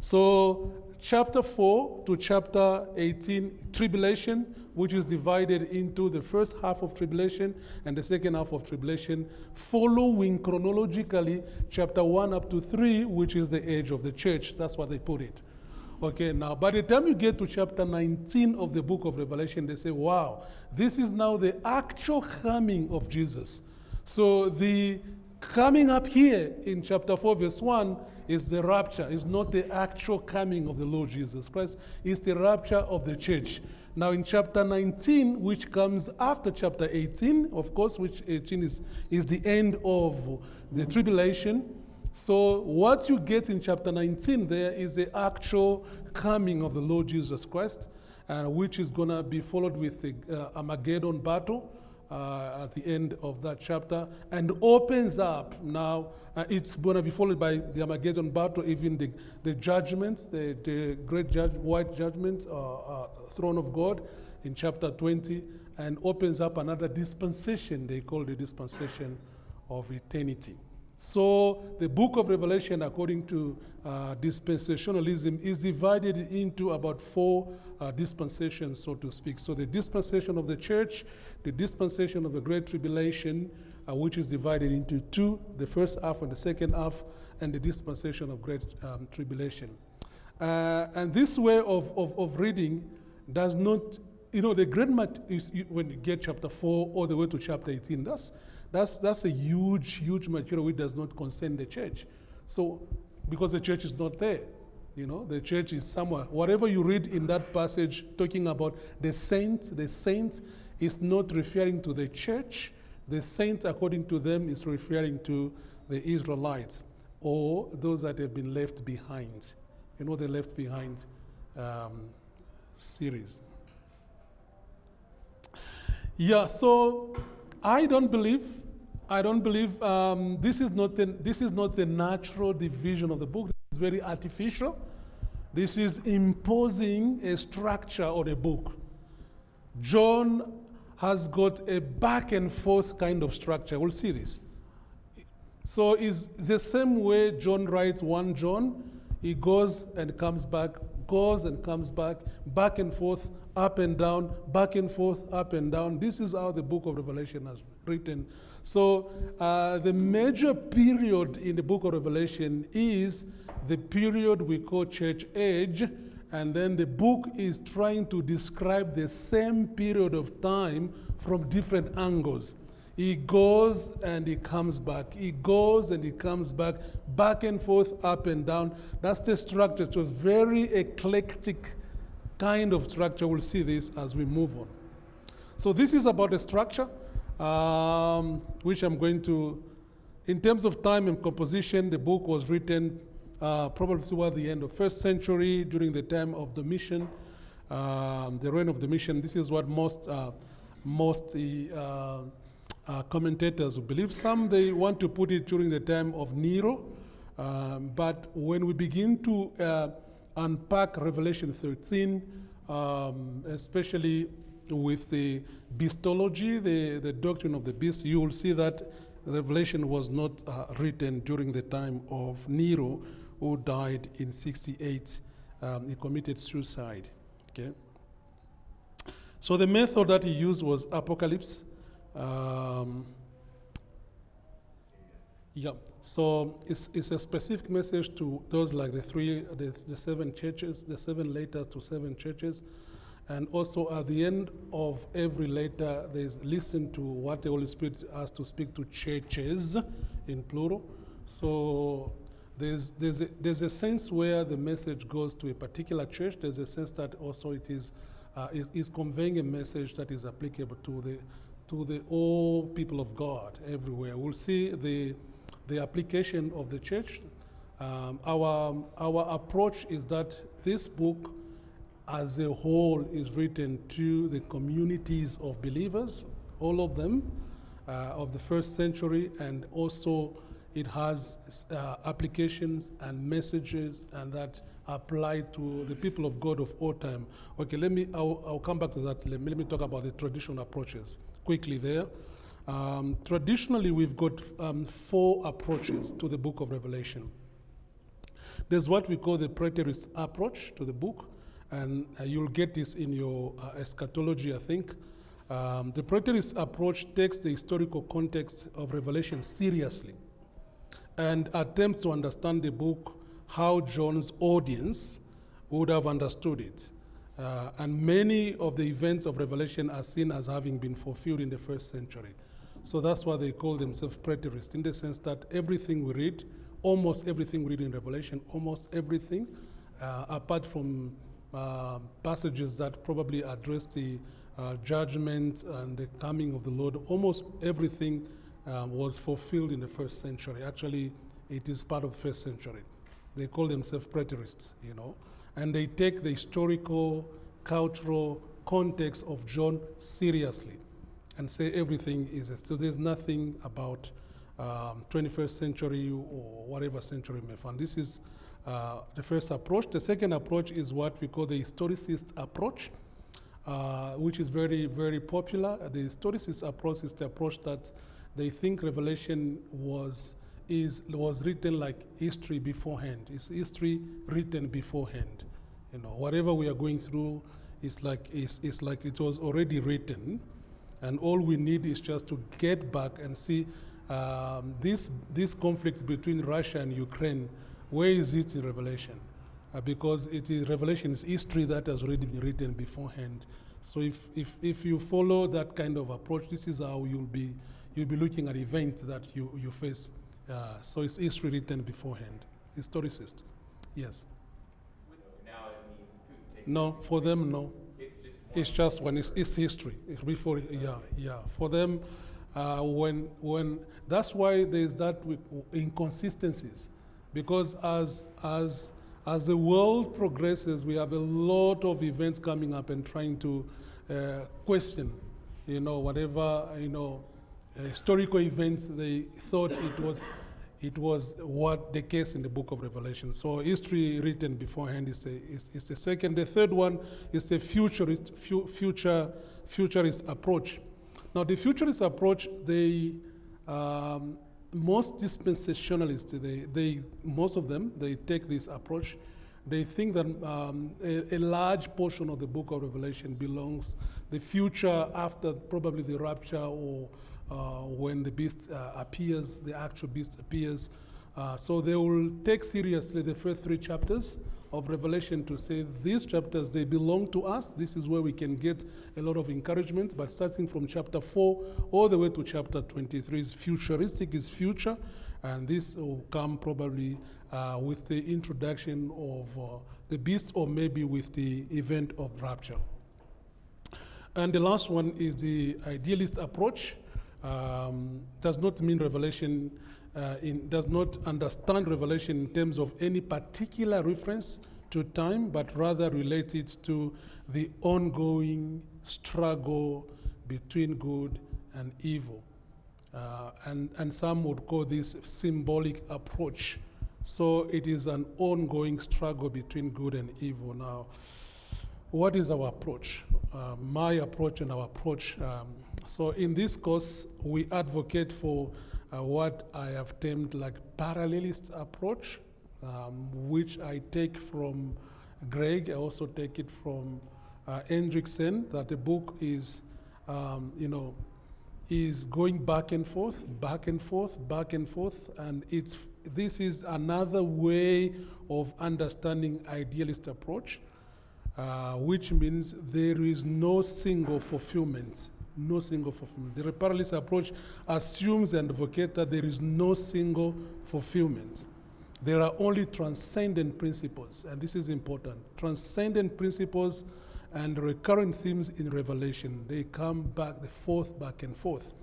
So, chapter 4 to chapter 18, tribulation, which is divided into the first half of tribulation and the second half of tribulation, following chronologically chapter 1 up to 3, which is the age of the church. That's what they put it. Okay, now by the time you get to chapter 19 of the book of Revelation, they say, wow, this is now the actual coming of Jesus. So the coming up here in chapter 4, verse 1 is the rapture, it's not the actual coming of the Lord Jesus Christ, it's the rapture of the church. Now, in chapter 19, which comes after chapter 18, of course, which 18 is, is the end of the tribulation, so, what you get in chapter 19 there is the actual coming of the Lord Jesus Christ, uh, which is going to be followed with the uh, Armageddon battle uh, at the end of that chapter, and opens up now. Uh, it's going to be followed by the Armageddon battle, even the, the judgments, the, the great judge, white judgment, uh, uh, throne of God in chapter 20, and opens up another dispensation, they call the dispensation of eternity. So the book of Revelation, according to uh, dispensationalism, is divided into about four uh, dispensations, so to speak. So the dispensation of the church, the dispensation of the Great Tribulation, uh, which is divided into two, the first half and the second half, and the dispensation of Great um, Tribulation. Uh, and this way of, of, of, reading does not, you know, the great mat is when you get chapter 4 all the way to chapter 18. That's that's, that's a huge, huge material which does not concern the church. So, because the church is not there, you know, the church is somewhere. Whatever you read in that passage talking about the saints, the saint is not referring to the church. The saint, according to them, is referring to the Israelites or those that have been left behind. You know, the left behind um, series. Yeah, so I don't believe, I don't believe um, this, is not this is not the natural division of the book. It's very artificial. This is imposing a structure on a book. John has got a back and forth kind of structure. We'll see this. So it's the same way John writes 1 John. He goes and comes back, goes and comes back, back and forth, up and down, back and forth, up and down. This is how the book of Revelation has written. So uh, the major period in the book of Revelation is the period we call church age, and then the book is trying to describe the same period of time from different angles. He goes and he comes back. He goes and he comes back, back and forth, up and down. That's the structure. It's a very eclectic kind of structure. We'll see this as we move on. So, this is about the structure, um, which I'm going to In terms of time and composition, the book was written uh, probably toward the end of first century during the time of Domitian, um, the reign of Domitian. This is what most uh, most uh, uh, commentators believe. Some they want to put it during the time of Nero, um, but when we begin to uh, unpack Revelation 13, um, especially with the beastology, the, the doctrine of the beast, you will see that Revelation was not uh, written during the time of Nero, who died in 68. Um, he committed suicide. Okay. So the method that he used was apocalypse. Um, yeah. So it's, it's a specific message to those like the three, the, the seven churches, the seven letter to seven churches. And also at the end of every letter, there's listen to what the Holy Spirit has to speak to churches in plural. So there's, there's, a, there's a sense where the message goes to a particular church. There's a sense that also it is, uh, is, is conveying a message that is applicable to the, to the all people of God everywhere. We'll see the, the application of the church. Um, our, our approach is that this book as a whole is written to the communities of believers, all of them, uh, of the first century, and also it has uh, applications and messages and that apply to the people of God of all time. Okay, let me, I'll, I'll come back to that. Let me, let me talk about the traditional approaches quickly there. Um, traditionally, we've got um, four approaches to the book of Revelation. There's what we call the preterist approach to the book, and uh, you'll get this in your uh, eschatology, I think. Um, the preterist approach takes the historical context of Revelation seriously and attempts to understand the book how John's audience would have understood it. Uh, and many of the events of Revelation are seen as having been fulfilled in the first century. So that's why they call themselves preterist, in the sense that everything we read, almost everything we read in Revelation, almost everything, uh, apart from uh, passages that probably address the uh, judgment and the coming of the Lord, almost everything uh, was fulfilled in the first century. Actually, it is part of the first century. They call themselves preterists, you know, and they take the historical, cultural context of John seriously and say everything is so there's nothing about um, 21st century or whatever century may find. This is uh, the first approach. The second approach is what we call the historicist approach, uh, which is very, very popular. The historicist approach is the approach that they think Revelation was is was written like history beforehand. It's history written beforehand. You know, whatever we are going through is like is, is like it was already written and all we need is just to get back and see um, this, this conflict between Russia and Ukraine, where is it in Revelation? Uh, because it is, Revelation is history that has already been written beforehand. So if, if, if you follow that kind of approach, this is how you'll be, you'll be looking at events that you, you face. Uh, so it's history written beforehand. Historicist. Yes. No, for them, no. It's just one. It's when it's, it's history. It's before, yeah, yeah. For them, uh, when when that's why there's that inconsistencies, because as as as the world progresses, we have a lot of events coming up and trying to uh, question, you know, whatever you know, historical events they thought it was it was what the case in the book of Revelation. So history written beforehand is the, is, is the second. The third one is the futurist, fu- future, futurist approach. Now the futurist approach, they, um, most dispensationalists, they, they, most of them, they take this approach. They think that um, a, a large portion of the book of Revelation belongs the future after probably the rapture or uh, when the beast uh, appears, the actual beast appears. Uh, so they will take seriously the first three chapters of Revelation to say these chapters they belong to us. This is where we can get a lot of encouragement. But starting from chapter four all the way to chapter 23 is futuristic, is future, and this will come probably uh, with the introduction of uh, the beast, or maybe with the event of rapture. And the last one is the idealist approach um, does not mean Revelation uh, in, does not understand Revelation in terms of any particular reference to time, but rather relates it to the ongoing struggle between good and evil. Uh, and, and some would call this symbolic approach. So it is an ongoing struggle between good and evil. Now, what is our approach? Uh, my approach and our approach. Um, so in this course, we advocate for uh, what I have termed like parallelist approach, um, which I take from Greg. I also take it from uh, Hendriksen. That the book is, um, you know, is going back and forth, back and forth, back and forth, and it's this is another way of understanding idealist approach, uh, which means there is no single fulfillment, no single fulfillment. The parallelist approach assumes and advocates that there is no single fulfillment. There are only transcendent principles, and this is important. Transcendent principles and recurring themes in Revelation. They come back, the forth, back and forth.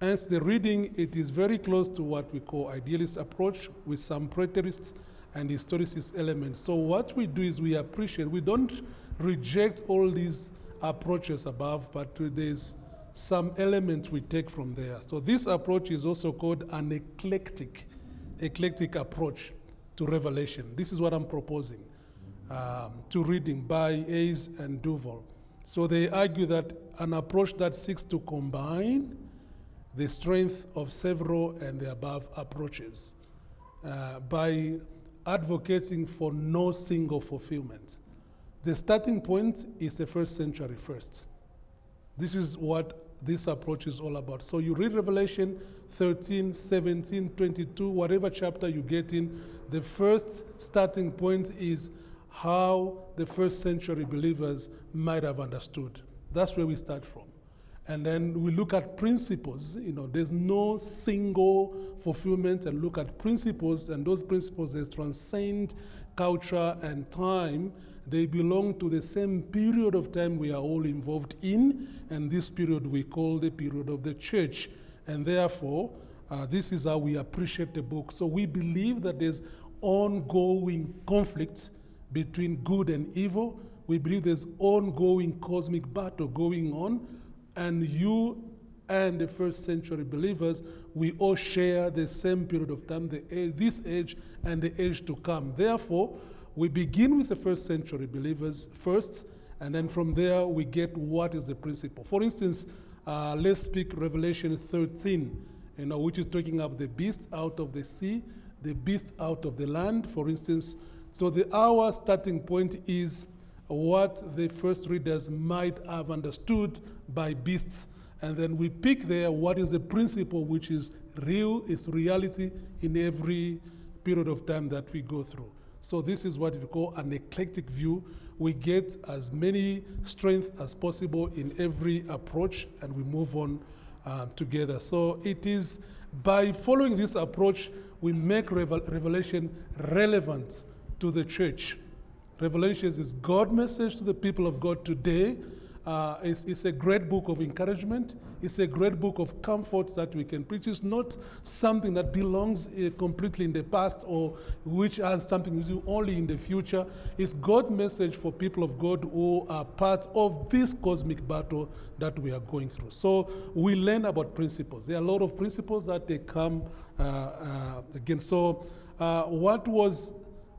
Hence, the reading, it is very close to what we call idealist approach with some preterist and historicist elements. So what we do is we appreciate, we don't reject all these approaches above, but there's some elements we take from there. So this approach is also called an eclectic, eclectic approach to revelation. This is what I'm proposing um, to reading by Hays and Duvall. So they argue that an approach that seeks to combine the strength of several and the above approaches uh, by advocating for no single fulfillment. The starting point is the first century first. This is what this approach is all about. So you read Revelation 13, 17, 22, whatever chapter you get in, the first starting point is how the first century believers might have understood. That's where we start from. And then we look at principles. You know, there's no single fulfillment, and look at principles, and those principles they transcend culture and time. They belong to the same period of time we are all involved in, and this period we call the period of the church. And therefore, uh, this is how we appreciate the book. So we believe that there's ongoing conflicts between good and evil. We believe there's ongoing cosmic battle going on, and you and the first century believers, we all share the same period of time, the this age and the age to come. Therefore, we begin with the first century believers first, and then from there we get what is the principle. For instance, uh, let's speak Revelation 13, you know, which is talking of the beast out of the sea, the beast out of the land, for instance. So the our starting point is what the first readers might have understood by beasts. And then we pick there what is the principle which is real, is reality in every period of time that we go through. So this is what we call an eclectic view. We get as many strength as possible in every approach and we move on uh, together. So it is by following this approach, we make revel revelation relevant to the church. Revelation is God's message to the people of God today. Uh, it's, it's, a great book of encouragement. It's a great book of comfort that we can preach. It's not something that belongs uh, completely in the past or which has something to do only in the future. It's God's message for people of God who are part of this cosmic battle that we are going through. So we learn about principles. There are a lot of principles that they come uh, uh again. So uh, what was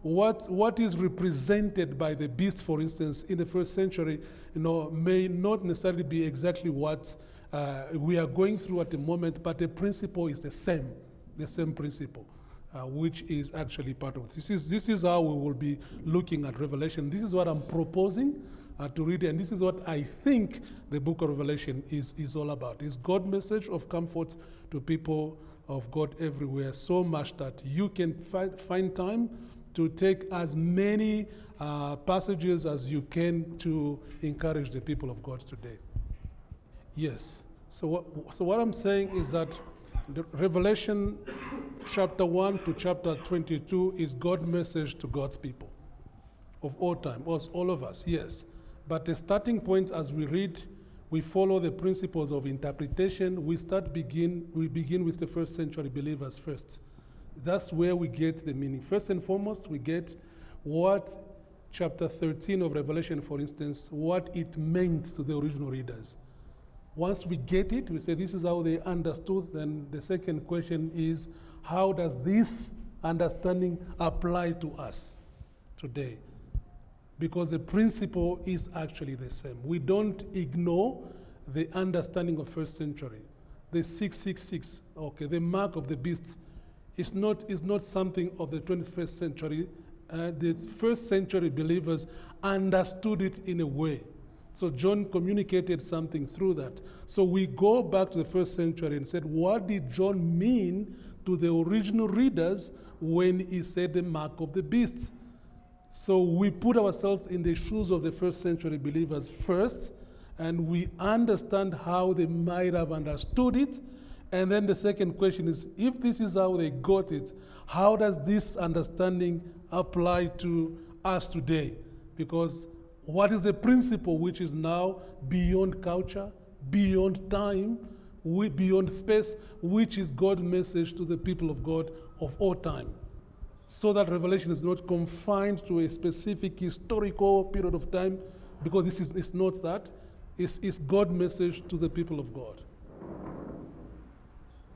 what, what is represented by the beast, for instance, in the first century, you know, may not necessarily be exactly what uh, we are going through at the moment, but the principle is the same, the same principle, uh, which is actually part of this. Is, this is how we will be looking at Revelation. This is what I'm proposing uh, to read, and this is what I think the book of Revelation is, is all about. It's God's message of comfort to people of God everywhere, so much that you can fi find time to take as many uh, passages as you can to encourage the people of God today. Yes. So what, so what I'm saying is that the Revelation chapter 1 to chapter 22 is God's message to God's people of all time, us, all of us, yes. But the starting point as we read, we follow the principles of interpretation. We start begin we begin with the first century believers first. That's where we get the meaning. First and foremost, we get what chapter 13 of Revelation, for instance, what it meant to the original readers. Once we get it, we say this is how they understood. Then the second question is, how does this understanding apply to us today? Because the principle is actually the same. We don't ignore the understanding of first century. The 666, okay, the mark of the beast is not, is not something of the 21st century. Uh, the first century believers understood it in a way. So John communicated something through that. So we go back to the first century and said, what did John mean to the original readers when he said the mark of the beast? So we put ourselves in the shoes of the first century believers first, and we understand how they might have understood it. And then the second question is if this is how they got it, how does this understanding apply to us today? Because what is the principle which is now beyond culture, beyond time, beyond space, which is God's message to the people of God of all time? So that revelation is not confined to a specific historical period of time, because this is it's not that. It's, it's God's message to the people of God.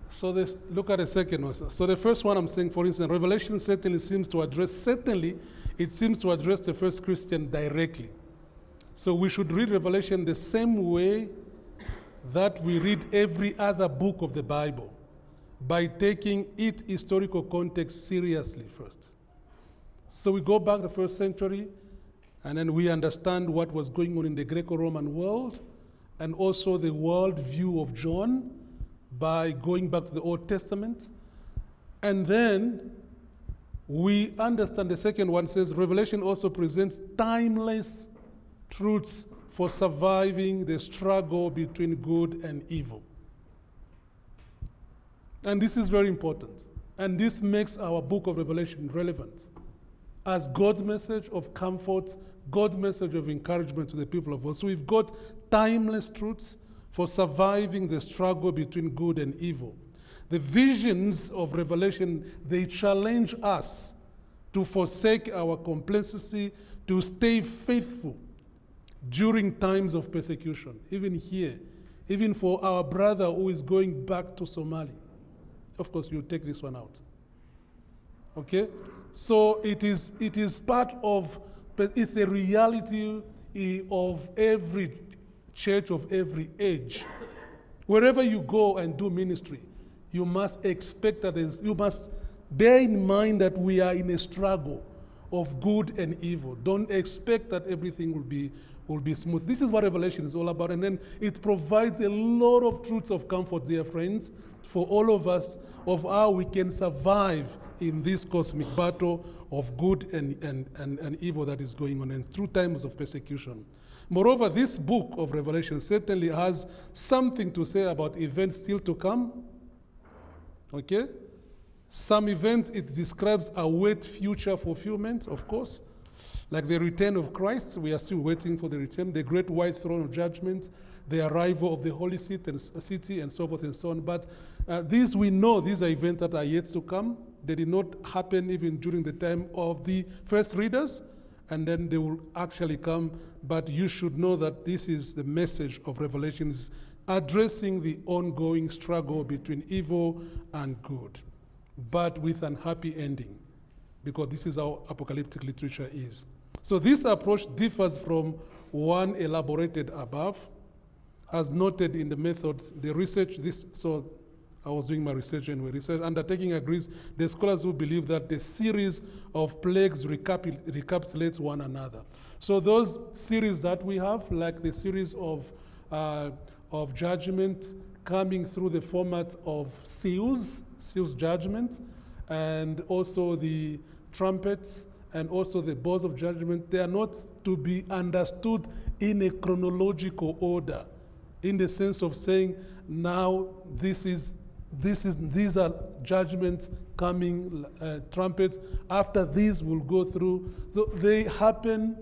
So look at the second one. So the first one I'm saying, for instance, Revelation certainly seems to address, certainly it seems to address the first Christian directly. So we should read Revelation the same way that we read every other book of the Bible by taking its historical context seriously first. So we go back the first century and then we understand what was going on in the Greco Roman world and also the world view of John by going back to the Old Testament. And then we understand the second one says Revelation also presents timeless truths for surviving the struggle between good and evil. And this is very important. And this makes our book of Revelation relevant as God's message of comfort, God's message of encouragement to the people of God. So we've got timeless truths for surviving the struggle between good and evil. The visions of Revelation, they challenge us to forsake our complacency, to stay faithful during times of persecution, even here, even for our brother who is going back to Somalia. Of course, you take this one out. Okay? So it is, it is part of, it's a reality of every church of every age. Wherever you go and do ministry, you must expect that you must bear in mind that we are in a struggle of good and evil. Don't expect that everything will be will be smooth. This is what Revelation is all about. And then it provides a lot of truths of comfort, dear friends, for all of us of how we can survive in this cosmic battle of good and, and, and, and evil that is going on and through times of persecution. Moreover, this book of Revelation certainly has something to say about events still to come. Okay? Some events it describes await future fulfillment, of course. Like the return of Christ, we are still waiting for the return, the great white throne of judgment, the arrival of the holy city and, city and so forth and so on. But uh, these we know, these are events that are yet to come. They did not happen even during the time of the first readers, and then they will actually come. But you should know that this is the message of Revelations addressing the ongoing struggle between evil and good, but with an happy ending, because this is how apocalyptic literature is. So this approach differs from one elaborated above, as noted in the method, the research, this, so I was doing my research and research undertaking agrees, the scholars who believe that the series of plagues recapitulates one another. So those series that we have, like the series of, uh, of judgment coming through the format of seals, seals judgment, and also the trumpets, and also the bowls of judgment, they are not to be understood in a chronological order, in the sense of saying, now this is, this is, these are judgments coming, uh, trumpets. After these, will go through. So they happen,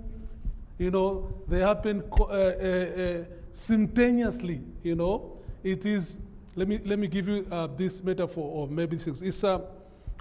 you know, they happen uh, uh, uh simultaneously, you know. It is, let me, let me give you uh, this metaphor, or maybe six. It's uh,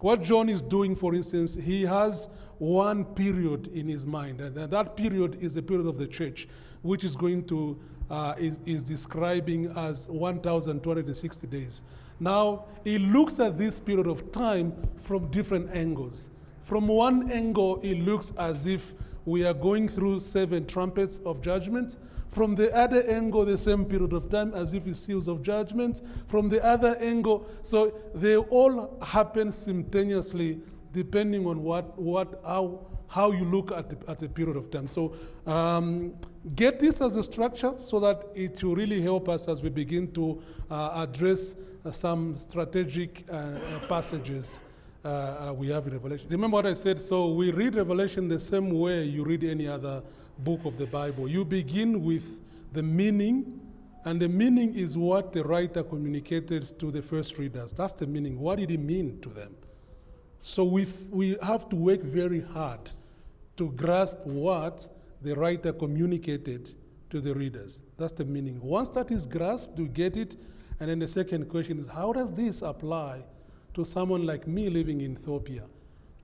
what John is doing, for instance, he has one period in his mind, and that period is the period of the church, which is going to, uh, is, is describing as 1,260 days. Now, he looks at this period of time from different angles. From one angle, it looks as if we are going through seven trumpets of judgment. From the other angle, the same period of time as if it's seals of judgment. From the other angle, so they all happen simultaneously depending on what, what, how, how you look at the, at the period of time. So um, get this as a structure so that it will really help us as we begin to uh, address some strategic uh, uh passages uh, we have in Revelation. Remember what I said? So we read Revelation the same way you read any other book of the Bible. You begin with the meaning, and the meaning is what the writer communicated to the first readers. That's the meaning. What did he mean to them? So we we have to work very hard to grasp what the writer communicated to the readers. That's the meaning. Once that is grasped, you get it. And then the second question is how does this apply to someone like me living in Ethiopia,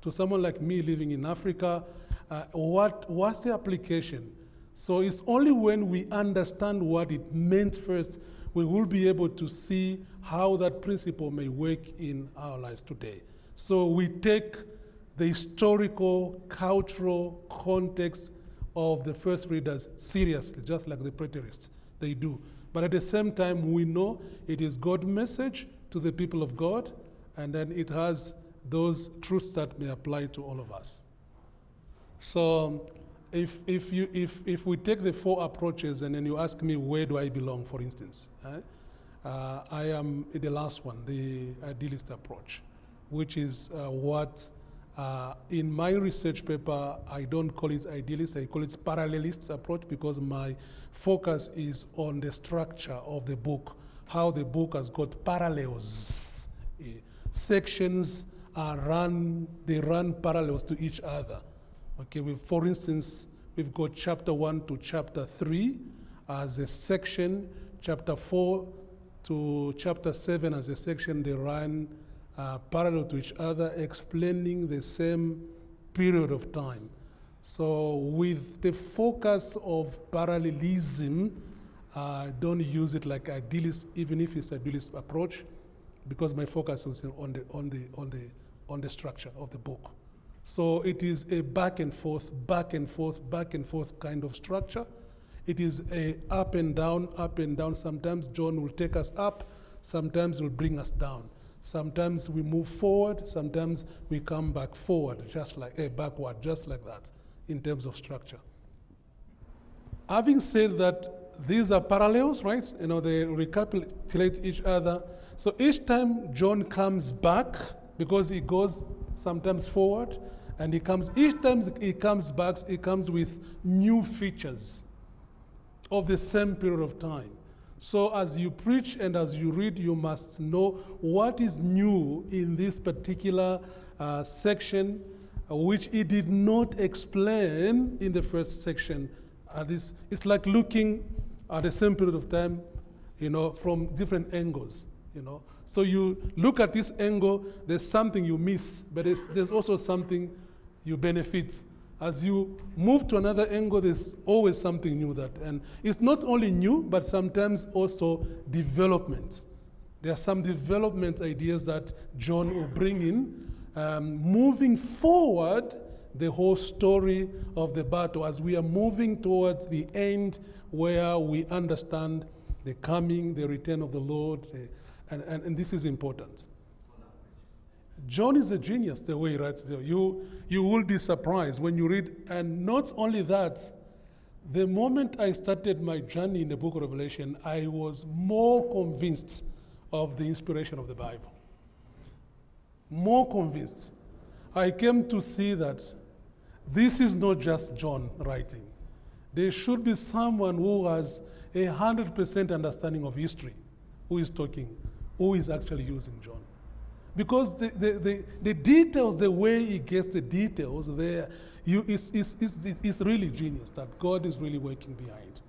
to someone like me living in Africa? Uh, what, what's the application? So it's only when we understand what it meant first, we will be able to see how that principle may work in our lives today. So we take the historical, cultural context of the first readers seriously, just like the preterists, they do. But at the same time, we know it is God's message to the people of God, and then it has those truths that may apply to all of us. So if, if, you, if, if we take the four approaches and then you ask me where do I belong, for instance, eh? uh, I am the last one, the idealist approach, which is uh, what uh, in my research paper, I don't call it idealist, I call it parallelist approach because my focus is on the structure of the book, how the book has got parallels. Eh, sections are run, they run parallels to each other. Okay, we, for instance, we've got chapter 1 to chapter 3 as a section, chapter 4 to chapter 7 as a section, they run uh, parallel to each other, explaining the same period of time. So, with the focus of parallelism, uh, don't use it like idealist, even if it's a idealist approach, because my focus was on the, on, the, on, the, on the structure of the book. So it is a back and forth, back and forth, back and forth kind of structure. It is a up and down, up and down. Sometimes John will take us up, sometimes will bring us down. Sometimes we move forward, sometimes we come back forward, just like a eh, backward, just like that, in terms of structure. Having said that, these are parallels, right? You know, they recapitulate each other. So each time John comes back, because he goes sometimes forward, and he comes, each time he comes back, he comes with new features of the same period of time. So, as you preach and as you read, you must know what is new in this particular uh, section, which he did not explain in the first section. Uh, this, it's like looking at the same period of time, you know, from different angles, you know. So you look at this angle, there's something you miss, but there's, there's also something you benefit as you move to another angle, there's always something new that, and it's not only new, but sometimes also development. There are some development ideas that John will bring in, um, moving forward the whole story of the battle as we are moving towards the end where we understand the coming, the return of the Lord, uh, and, and, and this is important. John is a genius the way he writes. You, you will be surprised when you read. And not only that, the moment I started my journey in the book of Revelation, I was more convinced of the inspiration of the Bible. More convinced. I came to see that this is not just John writing. There should be someone who has a 100% understanding of history who is talking, who is actually using John. Because the, the, the, the, details, the way he gets the details there, you, it's, it's, it's, it's really genius that God is really working behind.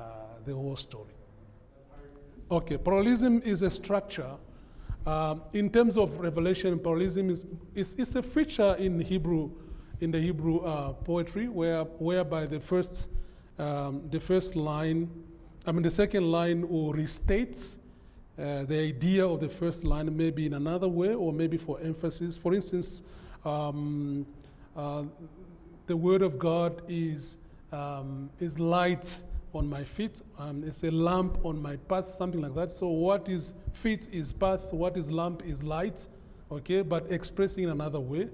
uh, the whole story. Okay, parallelism is a structure. Um, in terms of revelation, and parallelism is, is, is a feature in Hebrew, in the Hebrew uh, poetry, where, whereby the first, um, the first line, I mean the second line will restate uh, the idea of the first line maybe in another way or maybe for emphasis. For instance, um, uh, the word of God is, um, is light on my feet. Um, it's a lamp on my path, something like that. So what is feet is path, what is lamp is light, okay, but expressing in another way.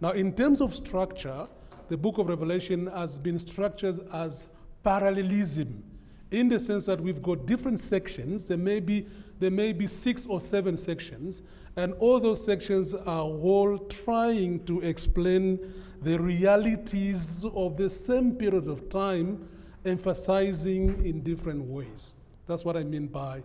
Now, in terms of structure, the book of Revelation has been structured as parallelism in the sense that we've got different sections. There may be, there may be six or seven sections, and all those sections are all trying to explain the realities of the same period of time emphasizing in different ways. That's what I mean by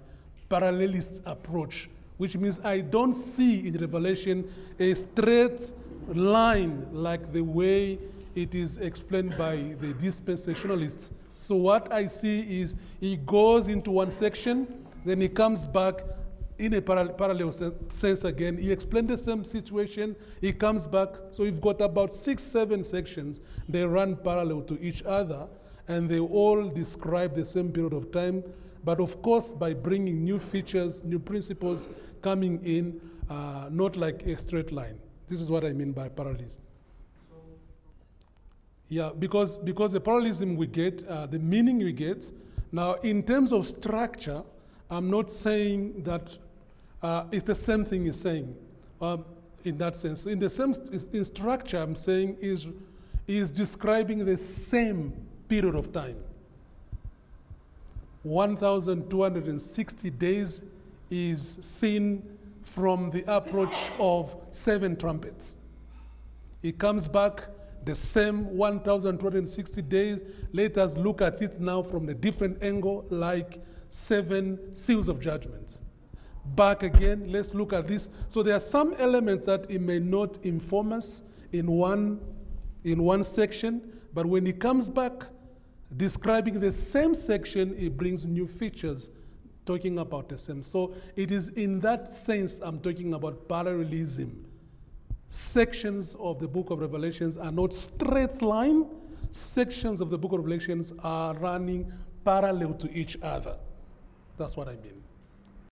parallelist approach, which means I don't see in Revelation a straight line like the way it is explained by the dispensationalists. So what I see is he goes into one section, then he comes back in a paral parallel sense again. He explained the same situation, he comes back. So we've got about six, seven sections. They run parallel to each other and they all describe the same period of time, but of course by bringing new features, new principles coming in, uh, not like a straight line. This is what I mean by parallelism. Yeah, because, because the parallelism we get, uh, the meaning we get, now in terms of structure, I'm not saying that uh, it's the same thing he's saying um, in that sense. In the same st in structure, I'm saying is, is describing the same period of time. 1,260 days is seen from the approach of seven trumpets. It comes back the same 1,260 days. Let us look at it now from a different angle, like seven seals of judgment. Back again, let's look at this. So there are some elements that it may not inform us in one, in one section, but when it comes back, describing the same section, it brings new features talking about the same. So it is in that sense I'm talking about parallelism. Sections of the book of Revelations are not straight line. Sections of the book of Revelations are running parallel to each other. That's what I mean.